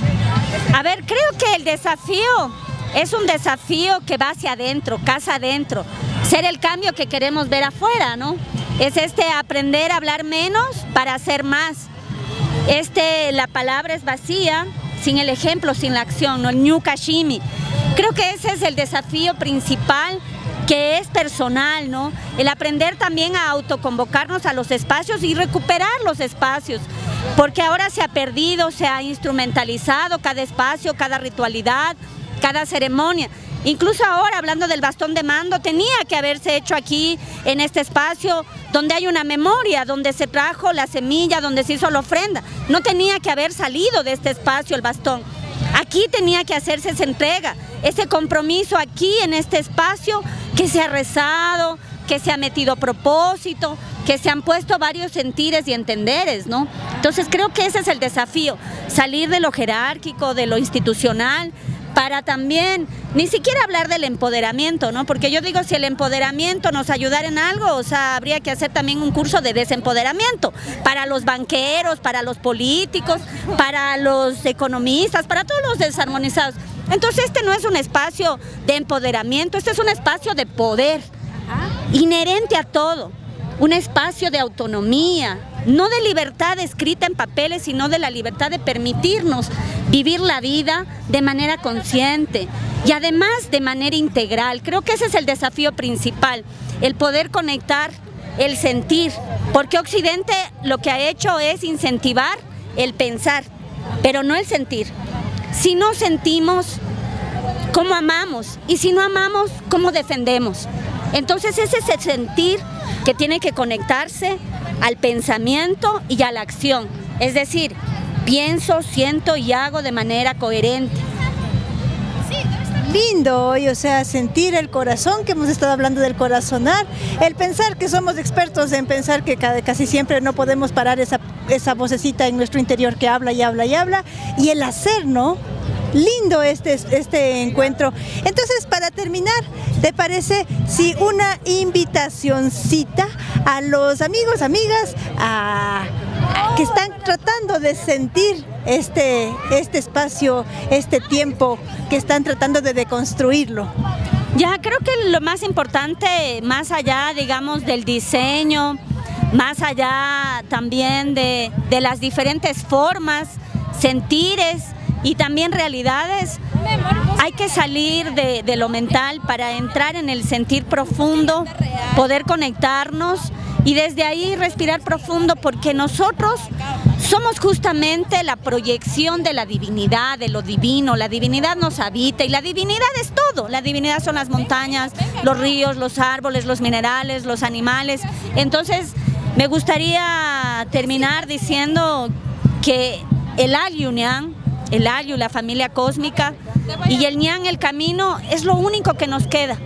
A ver, creo que el desafío es un desafío que va hacia adentro, casa adentro, ser el cambio que queremos ver afuera, ¿no? Es este aprender a hablar menos para hacer más. Este, la palabra es vacía, sin el ejemplo, sin la acción, ¿no? El New Kashimi. Creo que ese es el desafío principal que es personal, ¿no? El aprender también a autoconvocarnos a los espacios y recuperar los espacios, porque ahora se ha perdido, se ha instrumentalizado cada espacio, cada ritualidad, cada ceremonia. Incluso ahora, hablando del bastón de mando, tenía que haberse hecho aquí, en este espacio, donde hay una memoria, donde se trajo la semilla, donde se hizo la ofrenda. No tenía que haber salido de este espacio el bastón. Aquí tenía que hacerse esa entrega, ese compromiso aquí en este espacio que se ha rezado, que se ha metido a propósito, que se han puesto varios sentires y entenderes, ¿no? Entonces creo que ese es el desafío, salir de lo jerárquico, de lo institucional, para también, ni siquiera hablar del empoderamiento, ¿no? Porque yo digo, si el empoderamiento nos ayudara en algo, o sea, habría que hacer también un curso de desempoderamiento para los banqueros, para los políticos, para los economistas, para todos los desarmonizados. Entonces este no es un espacio de empoderamiento, este es un espacio de poder, inherente a todo, un espacio de autonomía, no de libertad escrita en papeles, sino de la libertad de permitirnos vivir la vida de manera consciente y además de manera integral. Creo que ese es el desafío principal, el poder conectar el sentir, porque Occidente lo que ha hecho es incentivar el pensar, pero no el sentir. Si no sentimos, ¿cómo amamos? Y si no amamos, ¿cómo defendemos? Entonces ese es el sentir que tiene que conectarse al pensamiento y a la acción. Es decir, pienso, siento y hago de manera coherente. Lindo hoy, o sea, sentir el corazón, que hemos estado hablando del corazonar, el pensar que somos expertos en pensar que casi siempre no podemos parar esa, esa vocecita en nuestro interior que habla y habla y habla, y el hacer, ¿no? Lindo este, este encuentro. Entonces, para terminar, ¿te parece si una invitacioncita a los amigos, amigas, a- que están tratando de sentir este, este espacio, este tiempo, que están tratando de deconstruirlo? Ya creo que lo más importante, más allá, digamos, del diseño, más allá también de, de las diferentes formas, sentires y también realidades, hay que salir de, de lo mental para entrar en el sentir profundo, poder conectarnos y desde ahí respirar profundo porque nosotros somos justamente la proyección de la divinidad, de lo divino. La divinidad nos habita y la divinidad es todo. La divinidad son las montañas, los ríos, los árboles, los minerales, los animales. Entonces, me gustaría terminar diciendo que el Ayu Ñan, el Ayu, la familia cósmica, y el Ñan, el camino, es lo único que nos queda.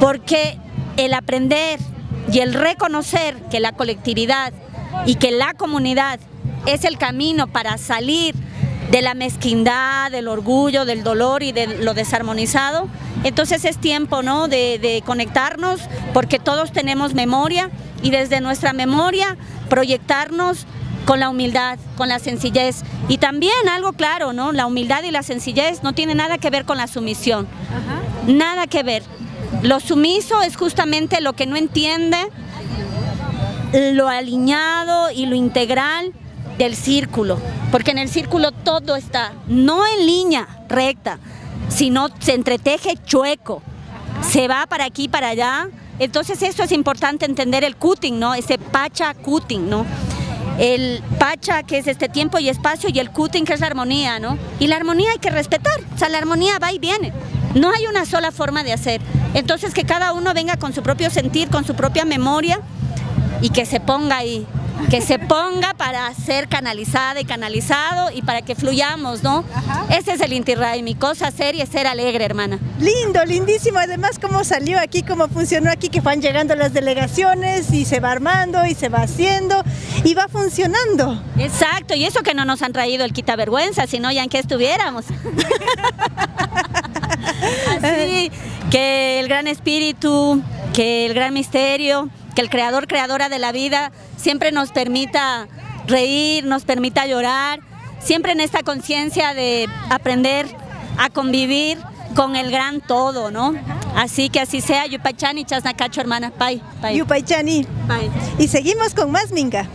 Porque el aprender y el reconocer que la colectividad y que la comunidad es el camino para salir de la mezquindad, del orgullo, del dolor y de lo desarmonizado. Entonces es tiempo ¿no? de, de conectarnos porque todos tenemos memoria y desde nuestra memoria proyectarnos con la humildad, con la sencillez. Y también algo claro, ¿no? La humildad y la sencillez no tiene nada que ver con la sumisión. Nada que ver. Lo sumiso es justamente lo que no entiende lo alineado y lo integral del círculo, porque en el círculo todo está, no en línea recta, sino se entreteje chueco, se va para aquí, para allá. Entonces eso es importante entender el cutting, ¿no? Ese pacha cutting, ¿no? El pacha que es este tiempo y espacio y el cutting que es la armonía, ¿no? Y la armonía hay que respetar, o sea, la armonía va y viene. No hay una sola forma de hacer. Entonces que cada uno venga con su propio sentir, con su propia memoria y que se ponga ahí, que se ponga para ser canalizada y canalizado y para que fluyamos, ¿no? Ese es el Inti Raymi, cosa seria es ser alegre, hermana. Lindo, lindísimo. Además, cómo salió aquí, cómo funcionó aquí, que van llegando las delegaciones y se va armando y se va haciendo y va funcionando. Exacto, y eso que no nos han traído el quitavergüenza, sino ya en que estuviéramos. Así que el gran espíritu, que el gran misterio, que el creador, creadora de la vida, siempre nos permita reír, nos permita llorar, siempre en esta conciencia de aprender a convivir con el gran todo, ¿no? Así que así sea, Yupachani, Chasnacacho, hermana. Bye, bye. Yupaychani. Y seguimos con más Minga.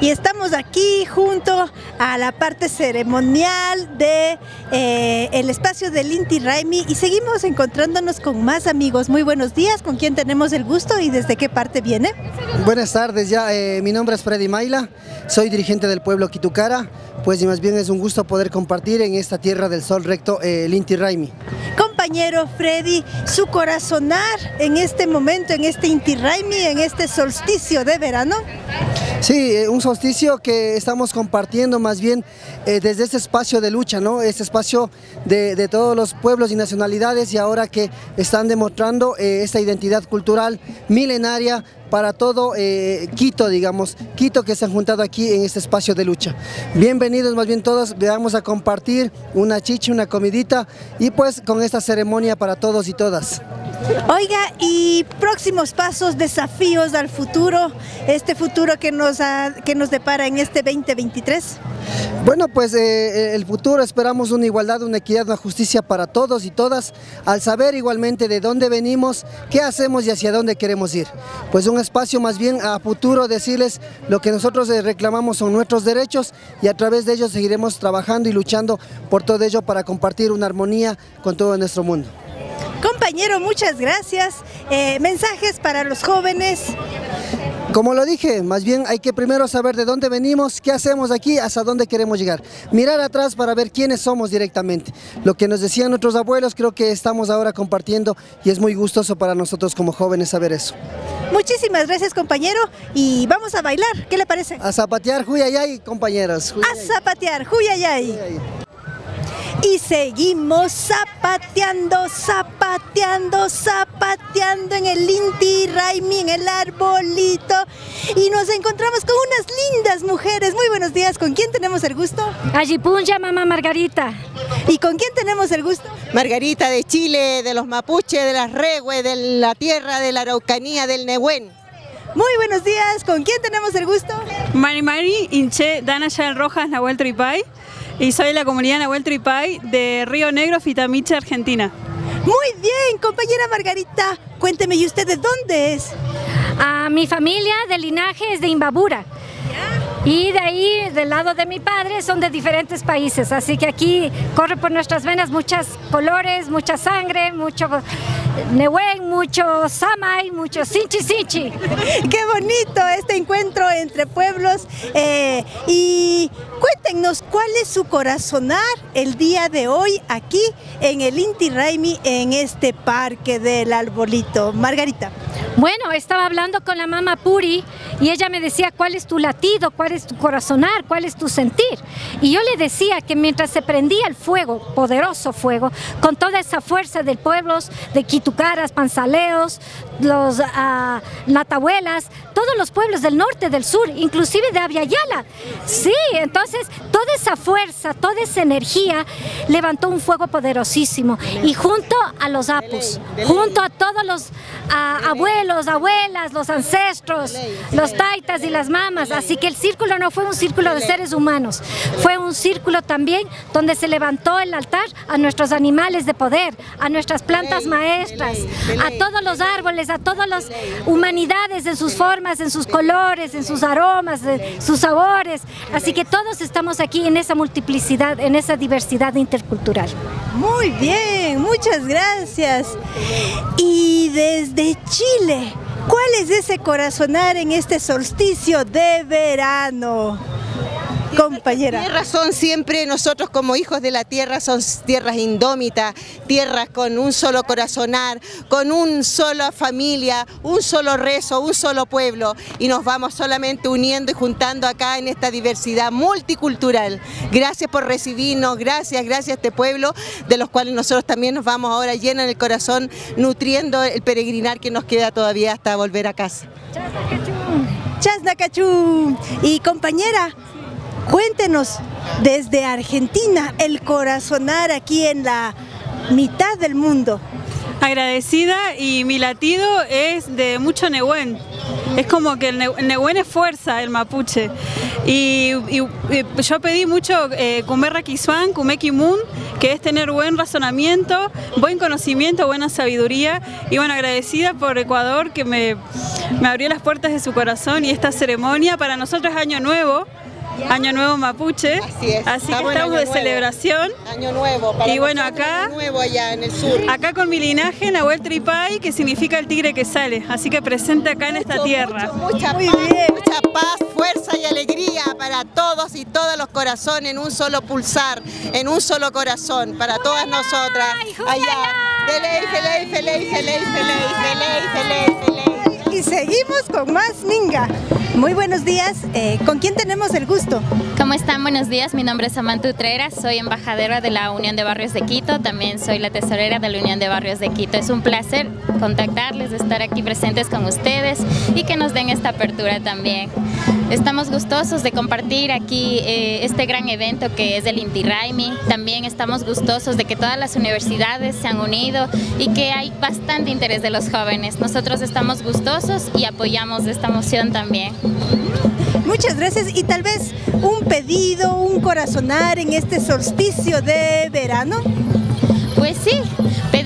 Y estamos aquí junto a la parte ceremonial de eh, el espacio del Inti Raimi y seguimos encontrándonos con más amigos. Muy buenos días, ¿con quién tenemos el gusto y desde qué parte viene? Buenas tardes, ya eh, mi nombre es Freddy Maila, soy dirigente del pueblo Quitucara, pues y más bien es un gusto poder compartir en esta tierra del sol recto eh, el Inti Raimi. Compañero Freddy, su corazonar en este momento, en este Inti Raimi, en este solsticio de verano. Sí, eh, un solsticio que estamos compartiendo más bien eh, desde este espacio de lucha, ¿no? Este espacio de, todos los pueblos y nacionalidades y ahora que están demostrando eh, esta identidad cultural milenaria para todo eh, Quito, digamos, Quito que se han juntado aquí en este espacio de lucha. Bienvenidos más bien todos, vamos a compartir una chicha, una comidita y pues con esta ceremonia para todos y todas. Oiga, y próximos pasos, desafíos al futuro, este futuro que nos, ha- que nos depara en este 2023. Bueno, pues eh, el futuro esperamos una igualdad, una equidad, una justicia para todos y todas, al saber igualmente de dónde venimos, qué hacemos y hacia dónde queremos ir. Pues un espacio más bien a futuro decirles lo que nosotros eh, reclamamos son nuestros derechos y a través de ellos seguiremos trabajando y luchando por todo ello para compartir una armonía con todo nuestro mundo. Compañero, muchas gracias. Eh, mensajes para los jóvenes. Como lo dije, más bien hay que primero saber de dónde venimos, qué hacemos aquí, hasta dónde queremos llegar. Mirar atrás para ver quiénes somos directamente. Lo que nos decían nuestros abuelos creo que estamos ahora compartiendo y es muy gustoso para nosotros como jóvenes saber eso. Muchísimas gracias, compañero. Y vamos a bailar. ¿Qué le parece? A zapatear, huyayay, compañeros. A zapatear, huyayay. Y seguimos zapateando, zapateando, zapateando en el Inti Raimi, en el arbolito. Y nos encontramos con unas lindas mujeres. Muy buenos días. ¿Con quién tenemos el gusto? Ayipuncha, mamá Margarita. ¿Y con quién tenemos el gusto? Margarita de Chile, de los mapuches, de las Regue, de la tierra de la Araucanía, del Nehuen. Muy buenos días. ¿Con quién tenemos el gusto? Mari Mari, Inche, Dana Rojas, Nahuel Tripay. Y soy de la comunidad Nahuel Tripay de Río Negro, Fitamiche, Argentina. Muy bien, compañera Margarita. Cuénteme, ¿y usted de dónde es? A mi familia de linaje es de Imbabura. Y de ahí, del lado de mi padre, son de diferentes países. Así que aquí corre por nuestras venas muchos colores, mucha sangre, mucho Nehuen, mucho Samay, mucho Sinchi Sinchi. Qué bonito este encuentro entre pueblos. eh, y cuéntenos cuál es su corazonar el día de hoy aquí en el Inti Raimi, en este parque del arbolito. Margarita. Bueno, estaba hablando con la mamá Puri y ella me decía cuál es tu latido, cuál es tu corazonar, cuál es tu sentir. Y yo le decía que mientras se prendía el fuego, poderoso fuego, con toda esa fuerza del pueblo, de Quitucaras, Panzaleos, los ah, Natahuelas, todos los pueblos del norte, del sur, inclusive de Aviala. Sí, entonces toda esa fuerza, toda esa energía levantó un fuego poderosísimo. Y junto a los apus, junto a todos los ah, abuelos, abuelas, los ancestros, los taitas y las mamas. Así que el círculo no fue un círculo de seres humanos, fue un círculo también donde se levantó el altar a nuestros animales de poder, a nuestras plantas maestras, a todos los árboles, a todas las humanidades en sus formas, en sus colores, en sus aromas, en sus sabores. Así que todos estamos aquí en esa multiplicidad, en esa diversidad intercultural. Muy bien, muchas gracias. Y desde Chile, ¿cuál es ese corazonar en este solsticio de verano? Compañera. Tierras son siempre, nosotros como hijos de la tierra, son tierras indómitas, tierras con un solo corazonar, con una sola familia, un solo rezo, un solo pueblo. Y nos vamos solamente uniendo y juntando acá en esta diversidad multicultural. Gracias por recibirnos, gracias, gracias a este pueblo, de los cuales nosotros también nos vamos ahora llenos en el corazón, nutriendo el peregrinar que nos queda todavía hasta volver a casa. Chasnacachú. Y compañera, cuéntenos desde Argentina el corazonar aquí en la mitad del mundo. Agradecida y mi latido es de mucho Nehuen. Es como que el Ne- el Nehuen es fuerza, el mapuche. Y, y- y yo pedí mucho eh, Kumerra Kisuan, Kumeki Mun, que es tener buen razonamiento, buen conocimiento, buena sabiduría y bueno, agradecida por Ecuador que me, me abrió las puertas de su corazón y esta ceremonia para nosotros Año Nuevo, Año Nuevo Mapuche, así, es. que Estamos en estamos de Nuevo. celebración. Año nuevo. Para y bueno, acá, año nuevo allá en el sur. acá con mi linaje, Nahuel Tripay, que significa el tigre que sale, así que presente acá en esta tierra. Mucha paz, mucha paz, fuerza y alegría para todos y todos los corazones en un solo pulsar, en un solo corazón, para todas nosotras. Allá. Feliz, feliz, feliz, feliz, feliz, feliz, feliz, Y seguimos con más Minga. Muy buenos días. eh, ¿Con quién tenemos el gusto? ¿Cómo están? Buenos días, mi nombre es Samantha Utrera, soy embajadora de la Unión de Barrios de Quito, también soy la tesorera de la Unión de Barrios de Quito. Es un placer contactarles, estar aquí presentes con ustedes y que nos den esta apertura también. Estamos gustosos de compartir aquí eh, este gran evento que es el Inti Raimi. También estamos gustosos de que todas las universidades se han unido y que hay bastante interés de los jóvenes. Nosotros estamos gustosos y apoyamos esta moción también. Muchas gracias y tal vez un pedido, un corazonar en este solsticio de verano. Pues sí,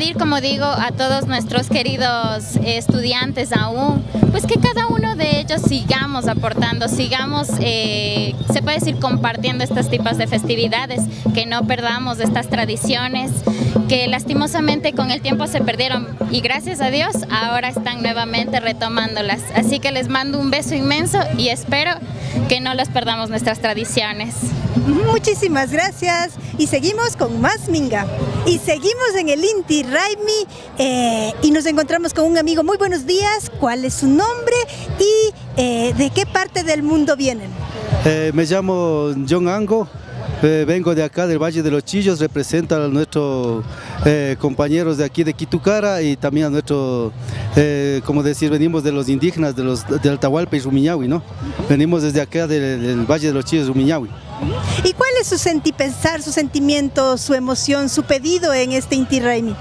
pedir, como digo, a todos nuestros queridos estudiantes aún, pues que cada uno de ellos sigamos aportando, sigamos, eh, se puede decir, compartiendo estos tipos de festividades, que no perdamos estas tradiciones, que lastimosamente con el tiempo se perdieron y gracias a Dios ahora están nuevamente retomándolas. Así que les mando un beso inmenso y espero que no los perdamos nuestras tradiciones. Muchísimas gracias y seguimos con más Minga. Y seguimos en el Inti Raimi eh, y nos encontramos con un amigo. Muy buenos días, ¿cuál es su nombre y eh, de qué parte del mundo vienen? Eh, me llamo John Ango, vengo de acá del Valle de los Chillos, represento a nuestros compañeros de aquí de Quitucara y también a nuestro, eh, como decir, venimos de los indígenas de los, del Atahualpa y Rumiñahui, ¿no? Venimos desde acá del, del Valle de los Chillos, Rumiñahui. ¿Y cuál es su sentipensar, su sentimiento, su emoción, su pedido en este Inti Raimi?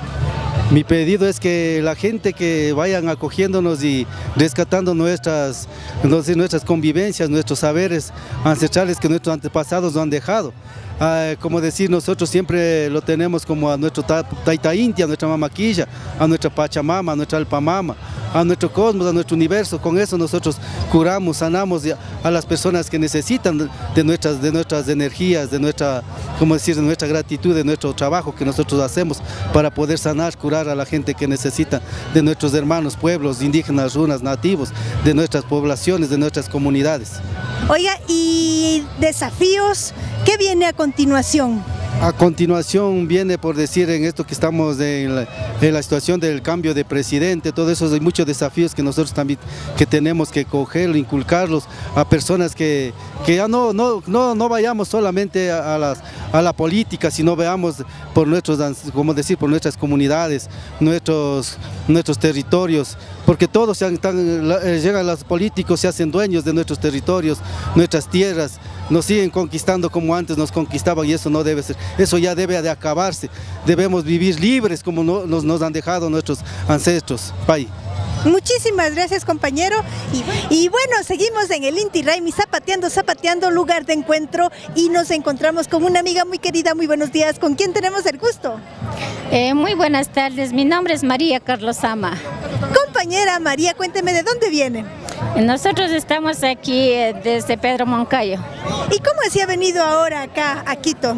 Mi pedido es que la gente que vayan acogiéndonos y rescatando nuestras, nuestras convivencias, nuestros saberes ancestrales que nuestros antepasados nos han dejado. Ah, como decir, nosotros siempre lo tenemos como a nuestro ta- Taita Inti, a nuestra Mamaquilla, a nuestra Pachamama, a nuestra Alpamama, a nuestro cosmos, a nuestro universo. Con eso nosotros curamos, sanamos a las personas que necesitan de nuestras, de nuestras energías, de nuestra, como decir, de nuestra gratitud, de nuestro trabajo que nosotros hacemos para poder sanar, curar a la gente que necesita de nuestros hermanos pueblos indígenas, runas, nativos, de nuestras poblaciones, de nuestras comunidades. Oiga, y desafíos, ¿qué viene a continuación? A continuación viene por decir en esto que estamos en la, situación del cambio de presidente, todo eso hay muchos desafíos que nosotros también que tenemos que cogerlo, inculcarlos a personas que, que ya no, no, no, no vayamos solamente a, a la política, sino veamos por nuestros, decir, por nuestras comunidades, nuestros, nuestros territorios, porque todos eh, llegan los políticos, se hacen dueños de nuestros territorios, nuestras tierras, nos siguen conquistando como antes nos conquistaban y eso no debe ser, eso ya debe de acabarse, debemos vivir libres como no- nos, nos han dejado nuestros ancestros. Pai. Muchísimas gracias compañero y, y bueno, seguimos en el Inti Raimi zapateando, zapateando, lugar de encuentro y nos encontramos con una amiga muy querida, muy buenos días, ¿con quién tenemos el gusto? Eh, muy buenas tardes, mi nombre es María Carlos Ama. Compañera María, cuénteme de dónde viene. Nosotros estamos aquí eh, desde Pedro Moncayo. ¿Y cómo se ha venido ahora acá a Quito?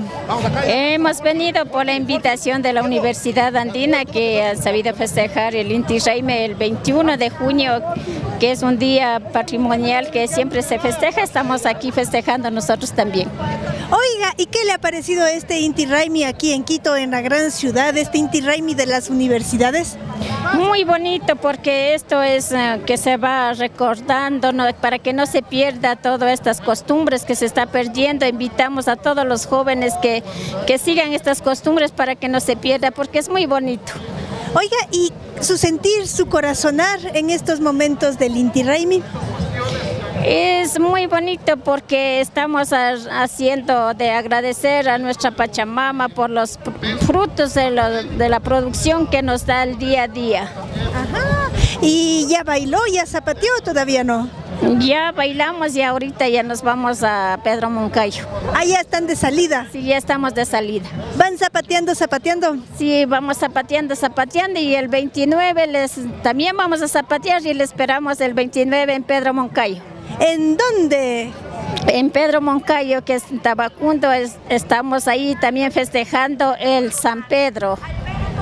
Hemos venido por la invitación de la Universidad Andina que ha sabido festejar el Inti Raymi el 21 de junio, que es un día patrimonial que siempre se festeja. Estamos aquí festejando nosotros también. Oiga, ¿y qué le ha parecido este Inti Raimi aquí en Quito, en la gran ciudad, este Inti Raimi de las universidades? Muy bonito porque esto es eh, que se va recordando ¿no? para que no se pierda todas estas costumbres que se está perdiendo. Invitamos a todos los jóvenes que, que sigan estas costumbres para que no se pierda porque es muy bonito. Oiga, ¿y su sentir, su corazonar en estos momentos del Inti Raimi? Es muy bonito porque estamos ha- haciendo de agradecer a nuestra Pachamama por los frutos de, lo- de la producción que nos da el día a día. Ajá. ¿Y ya bailó, ya zapateó todavía no? Ya bailamos y ahorita ya nos vamos a Pedro Moncayo. Ah, ya están de salida. Sí, ya estamos de salida. ¿Van zapateando, zapateando? Sí, vamos zapateando, zapateando y el 29 les, también vamos a zapatear y le esperamos el 29 en Pedro Moncayo. ¿En dónde? En Pedro Moncayo, que es en Tabacundo, es- estamos ahí también festejando el San Pedro.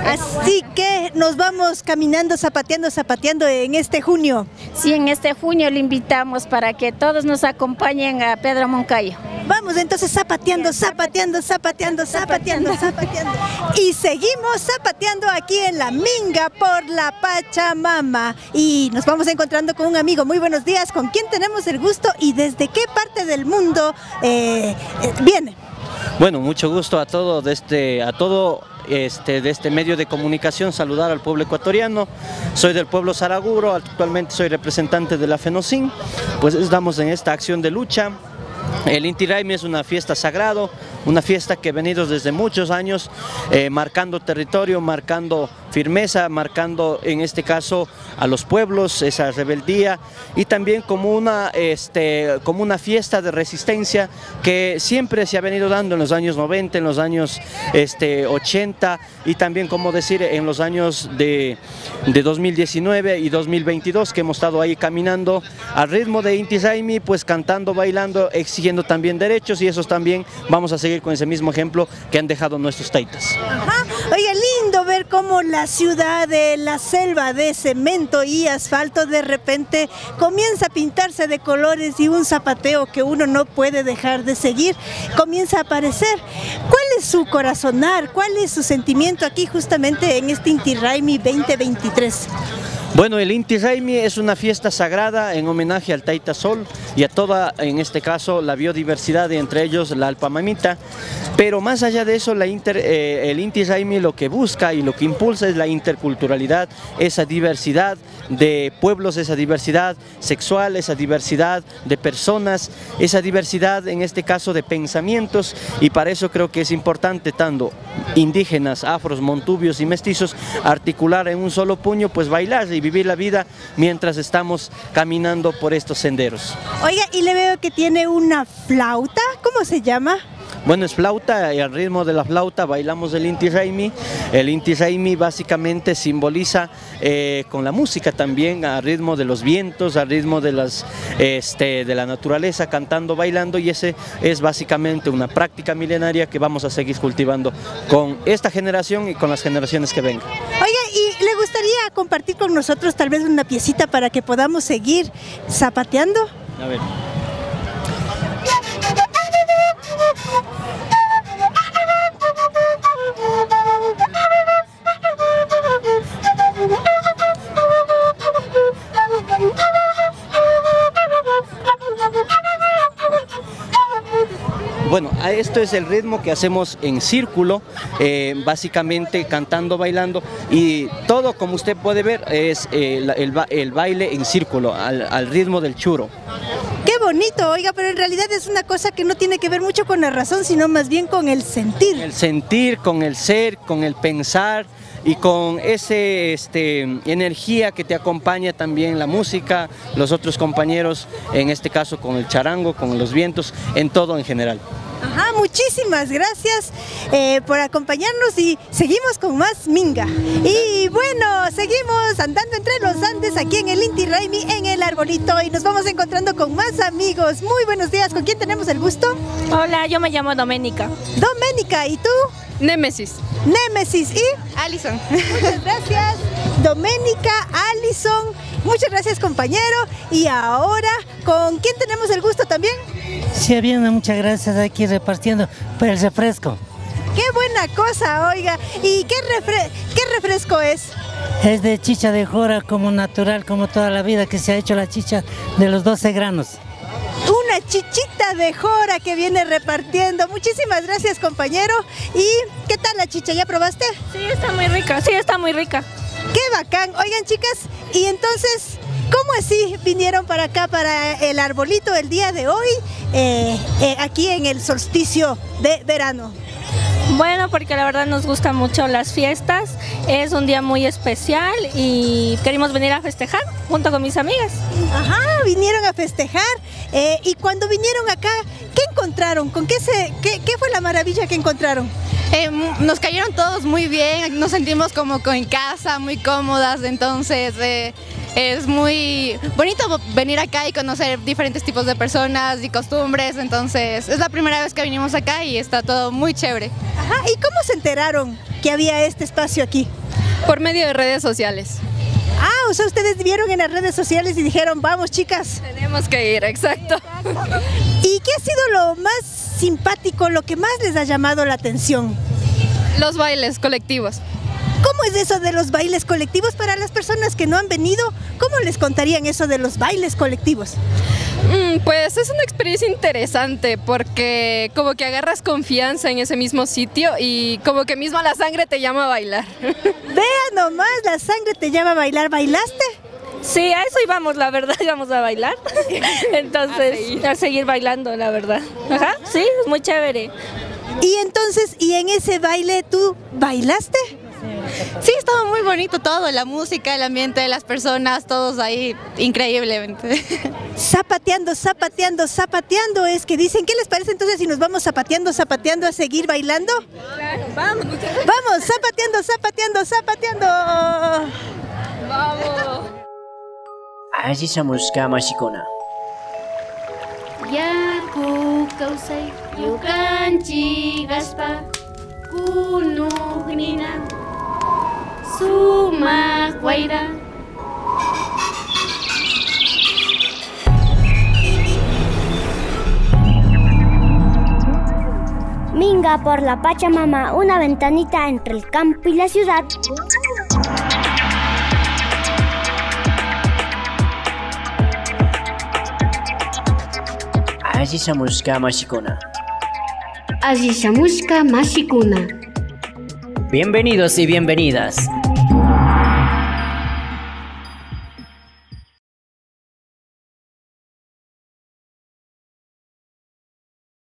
Así que nos vamos caminando, zapateando, zapateando en este junio. Sí, en este junio le invitamos para que todos nos acompañen a Pedro Moncayo. Vamos entonces zapateando, zapateando, zapateando, zapateando, zapateando. Y seguimos zapateando aquí en la Minga por la Pachamama. Y nos vamos encontrando con un amigo. Muy buenos días. ¿Con quién tenemos el gusto y desde qué parte del mundo eh, eh, viene? Bueno, mucho gusto a todo de este, a todo este, de este medio de comunicación, saludar al pueblo ecuatoriano. Soy del pueblo Saraguro, actualmente soy representante de la FENOCIN. Pues estamos en esta acción de lucha. El Inti Raymi es una fiesta sagrado, una fiesta que ha venido desde muchos años eh, marcando territorio, marcando firmeza, marcando en este caso a los pueblos, esa rebeldía y también como una, este, como una fiesta de resistencia que siempre se ha venido dando en los años 90, en los años este, 80 y también como decir en los años de, de 2019 y 2022 que hemos estado ahí caminando al ritmo de Inti Raymi, pues cantando, bailando, exigiendo también derechos y esos también vamos a seguir con ese mismo ejemplo que han dejado nuestros taitas. Ajá. Lindo ver cómo la ciudad de la selva de cemento y asfalto de repente comienza a pintarse de colores y un zapateo que uno no puede dejar de seguir comienza a aparecer. ¿Cuál es su corazonar? ¿Cuál es su sentimiento aquí justamente en este Inti Raymi 2023? Bueno, el Inti Raymi es una fiesta sagrada en homenaje al Taita Sol y a toda, en este caso, la biodiversidad, entre ellos la alpamamita. Pero más allá de eso, eh, el Inti Raymi lo que busca y lo que impulsa es la interculturalidad, esa diversidad de pueblos, esa diversidad sexual, esa diversidad de personas, esa diversidad, en este caso, de pensamientos. Y para eso creo que es importante, tanto indígenas, afros, montubios y mestizos, articular en un solo puño, pues bailar y vivir la vida mientras estamos caminando por estos senderos. Oiga, y le veo que tiene una flauta, ¿cómo se llama? Bueno, es flauta y al ritmo de la flauta bailamos el Inti Raymi. El Inti Raymi básicamente simboliza eh, con la música también, al ritmo de los vientos, al ritmo de, las, este, de la naturaleza, cantando, bailando y ese es básicamente una práctica milenaria que vamos a seguir cultivando con esta generación y con las generaciones que vengan. Oiga, ¿y gustaría compartir con nosotros tal vez una piecita para que podamos seguir zapateando? A ver. Bueno, esto es el ritmo que hacemos en círculo, eh, básicamente cantando, bailando y todo como usted puede ver es eh, el, ba- el baile en círculo, al, al ritmo del churo. Qué bonito, oiga, pero en realidad es una cosa que no tiene que ver mucho con la razón, sino más bien con el sentir. El sentir, con el ser, con el pensar y con ese este, energía que te acompaña también la música, los otros compañeros, en este caso con el charango, con los vientos, en todo en general. Ajá, muchísimas gracias eh, por acompañarnos y seguimos con más Minga. Y bueno, seguimos andando entre los Andes aquí en el Inti Raymi, en el arbolito y nos vamos encontrando con más amigos. Muy buenos días, ¿con quién tenemos el gusto? Hola, yo me llamo Doménica. Doménica, ¿y tú? Némesis. Némesis y Alison. Muchas gracias, Doménica, Alison. Muchas gracias, compañero. Y ahora, ¿con quién tenemos el gusto también? Sí, bien, muchas gracias aquí repartiendo por el refresco. Qué buena cosa, oiga. ¿Y qué, refre- qué refresco es? Es de chicha de jora como natural, como toda la vida que se ha hecho la chicha de los 12 granos. Una chichita de jora que viene repartiendo. Muchísimas gracias, compañero. ¿Y qué tal la chicha? ¿Ya probaste? Sí, está muy rica, sí, está muy rica. Qué bacán. Oigan, chicas, y entonces, ¿cómo así vinieron para acá, para el arbolito el día de hoy, eh, eh, aquí en el solsticio de verano? Bueno, porque la verdad nos gustan mucho las fiestas, es un día muy especial y queremos venir a festejar junto con mis amigas. Ajá, vinieron a festejar. eh, y cuando vinieron acá, ¿qué encontraron? ¿Con qué, se, qué, qué fue la maravilla que encontraron? Eh, nos cayeron todos muy bien, nos sentimos como co- en casa, muy cómodas, entonces eh, es muy bonito venir acá y conocer diferentes tipos de personas y costumbres, entonces es la primera vez que vinimos acá y está todo muy chévere. Ajá, ¿y cómo se enteraron que había este espacio aquí? Por medio de redes sociales. Ah, o sea, ustedes vieron en las redes sociales y dijeron, vamos chicas. Tenemos que ir, exacto. ¿Y qué ha sido lo más simpático, lo que más les ha llamado la atención? Los bailes colectivos. ¿Cómo es eso de los bailes colectivos para las personas que no han venido? ¿Cómo les contarían eso de los bailes colectivos? Mm, Pues es una experiencia interesante porque como que agarras confianza en ese mismo sitio y como que mismo la sangre te llama a bailar. Vea nomás, la sangre te llama a bailar. ¿Bailaste? Sí, a eso íbamos, la verdad, íbamos a bailar. Entonces, a seguir. bailando, la verdad. Ajá, sí, es muy chévere. Y entonces, ¿y en ese baile tú bailaste? Sí, estaba muy bonito todo, la música, el ambiente, las personas, todos ahí, increíblemente. Zapateando, zapateando, zapateando es que dicen, ¿qué les parece entonces si nos vamos zapateando, zapateando a seguir bailando? Vamos. Vamos, zapateando, zapateando, zapateando. Vamos. Aziza Muska Mashikona. Yaku kausai yukanchi gaspa kunugnina sumak waira Minga por la Pachamama, una ventanita entre el campo y la ciudad. Aziza Muska Mashikona. Azizamushka Mashikuna. Bienvenidos y bienvenidas.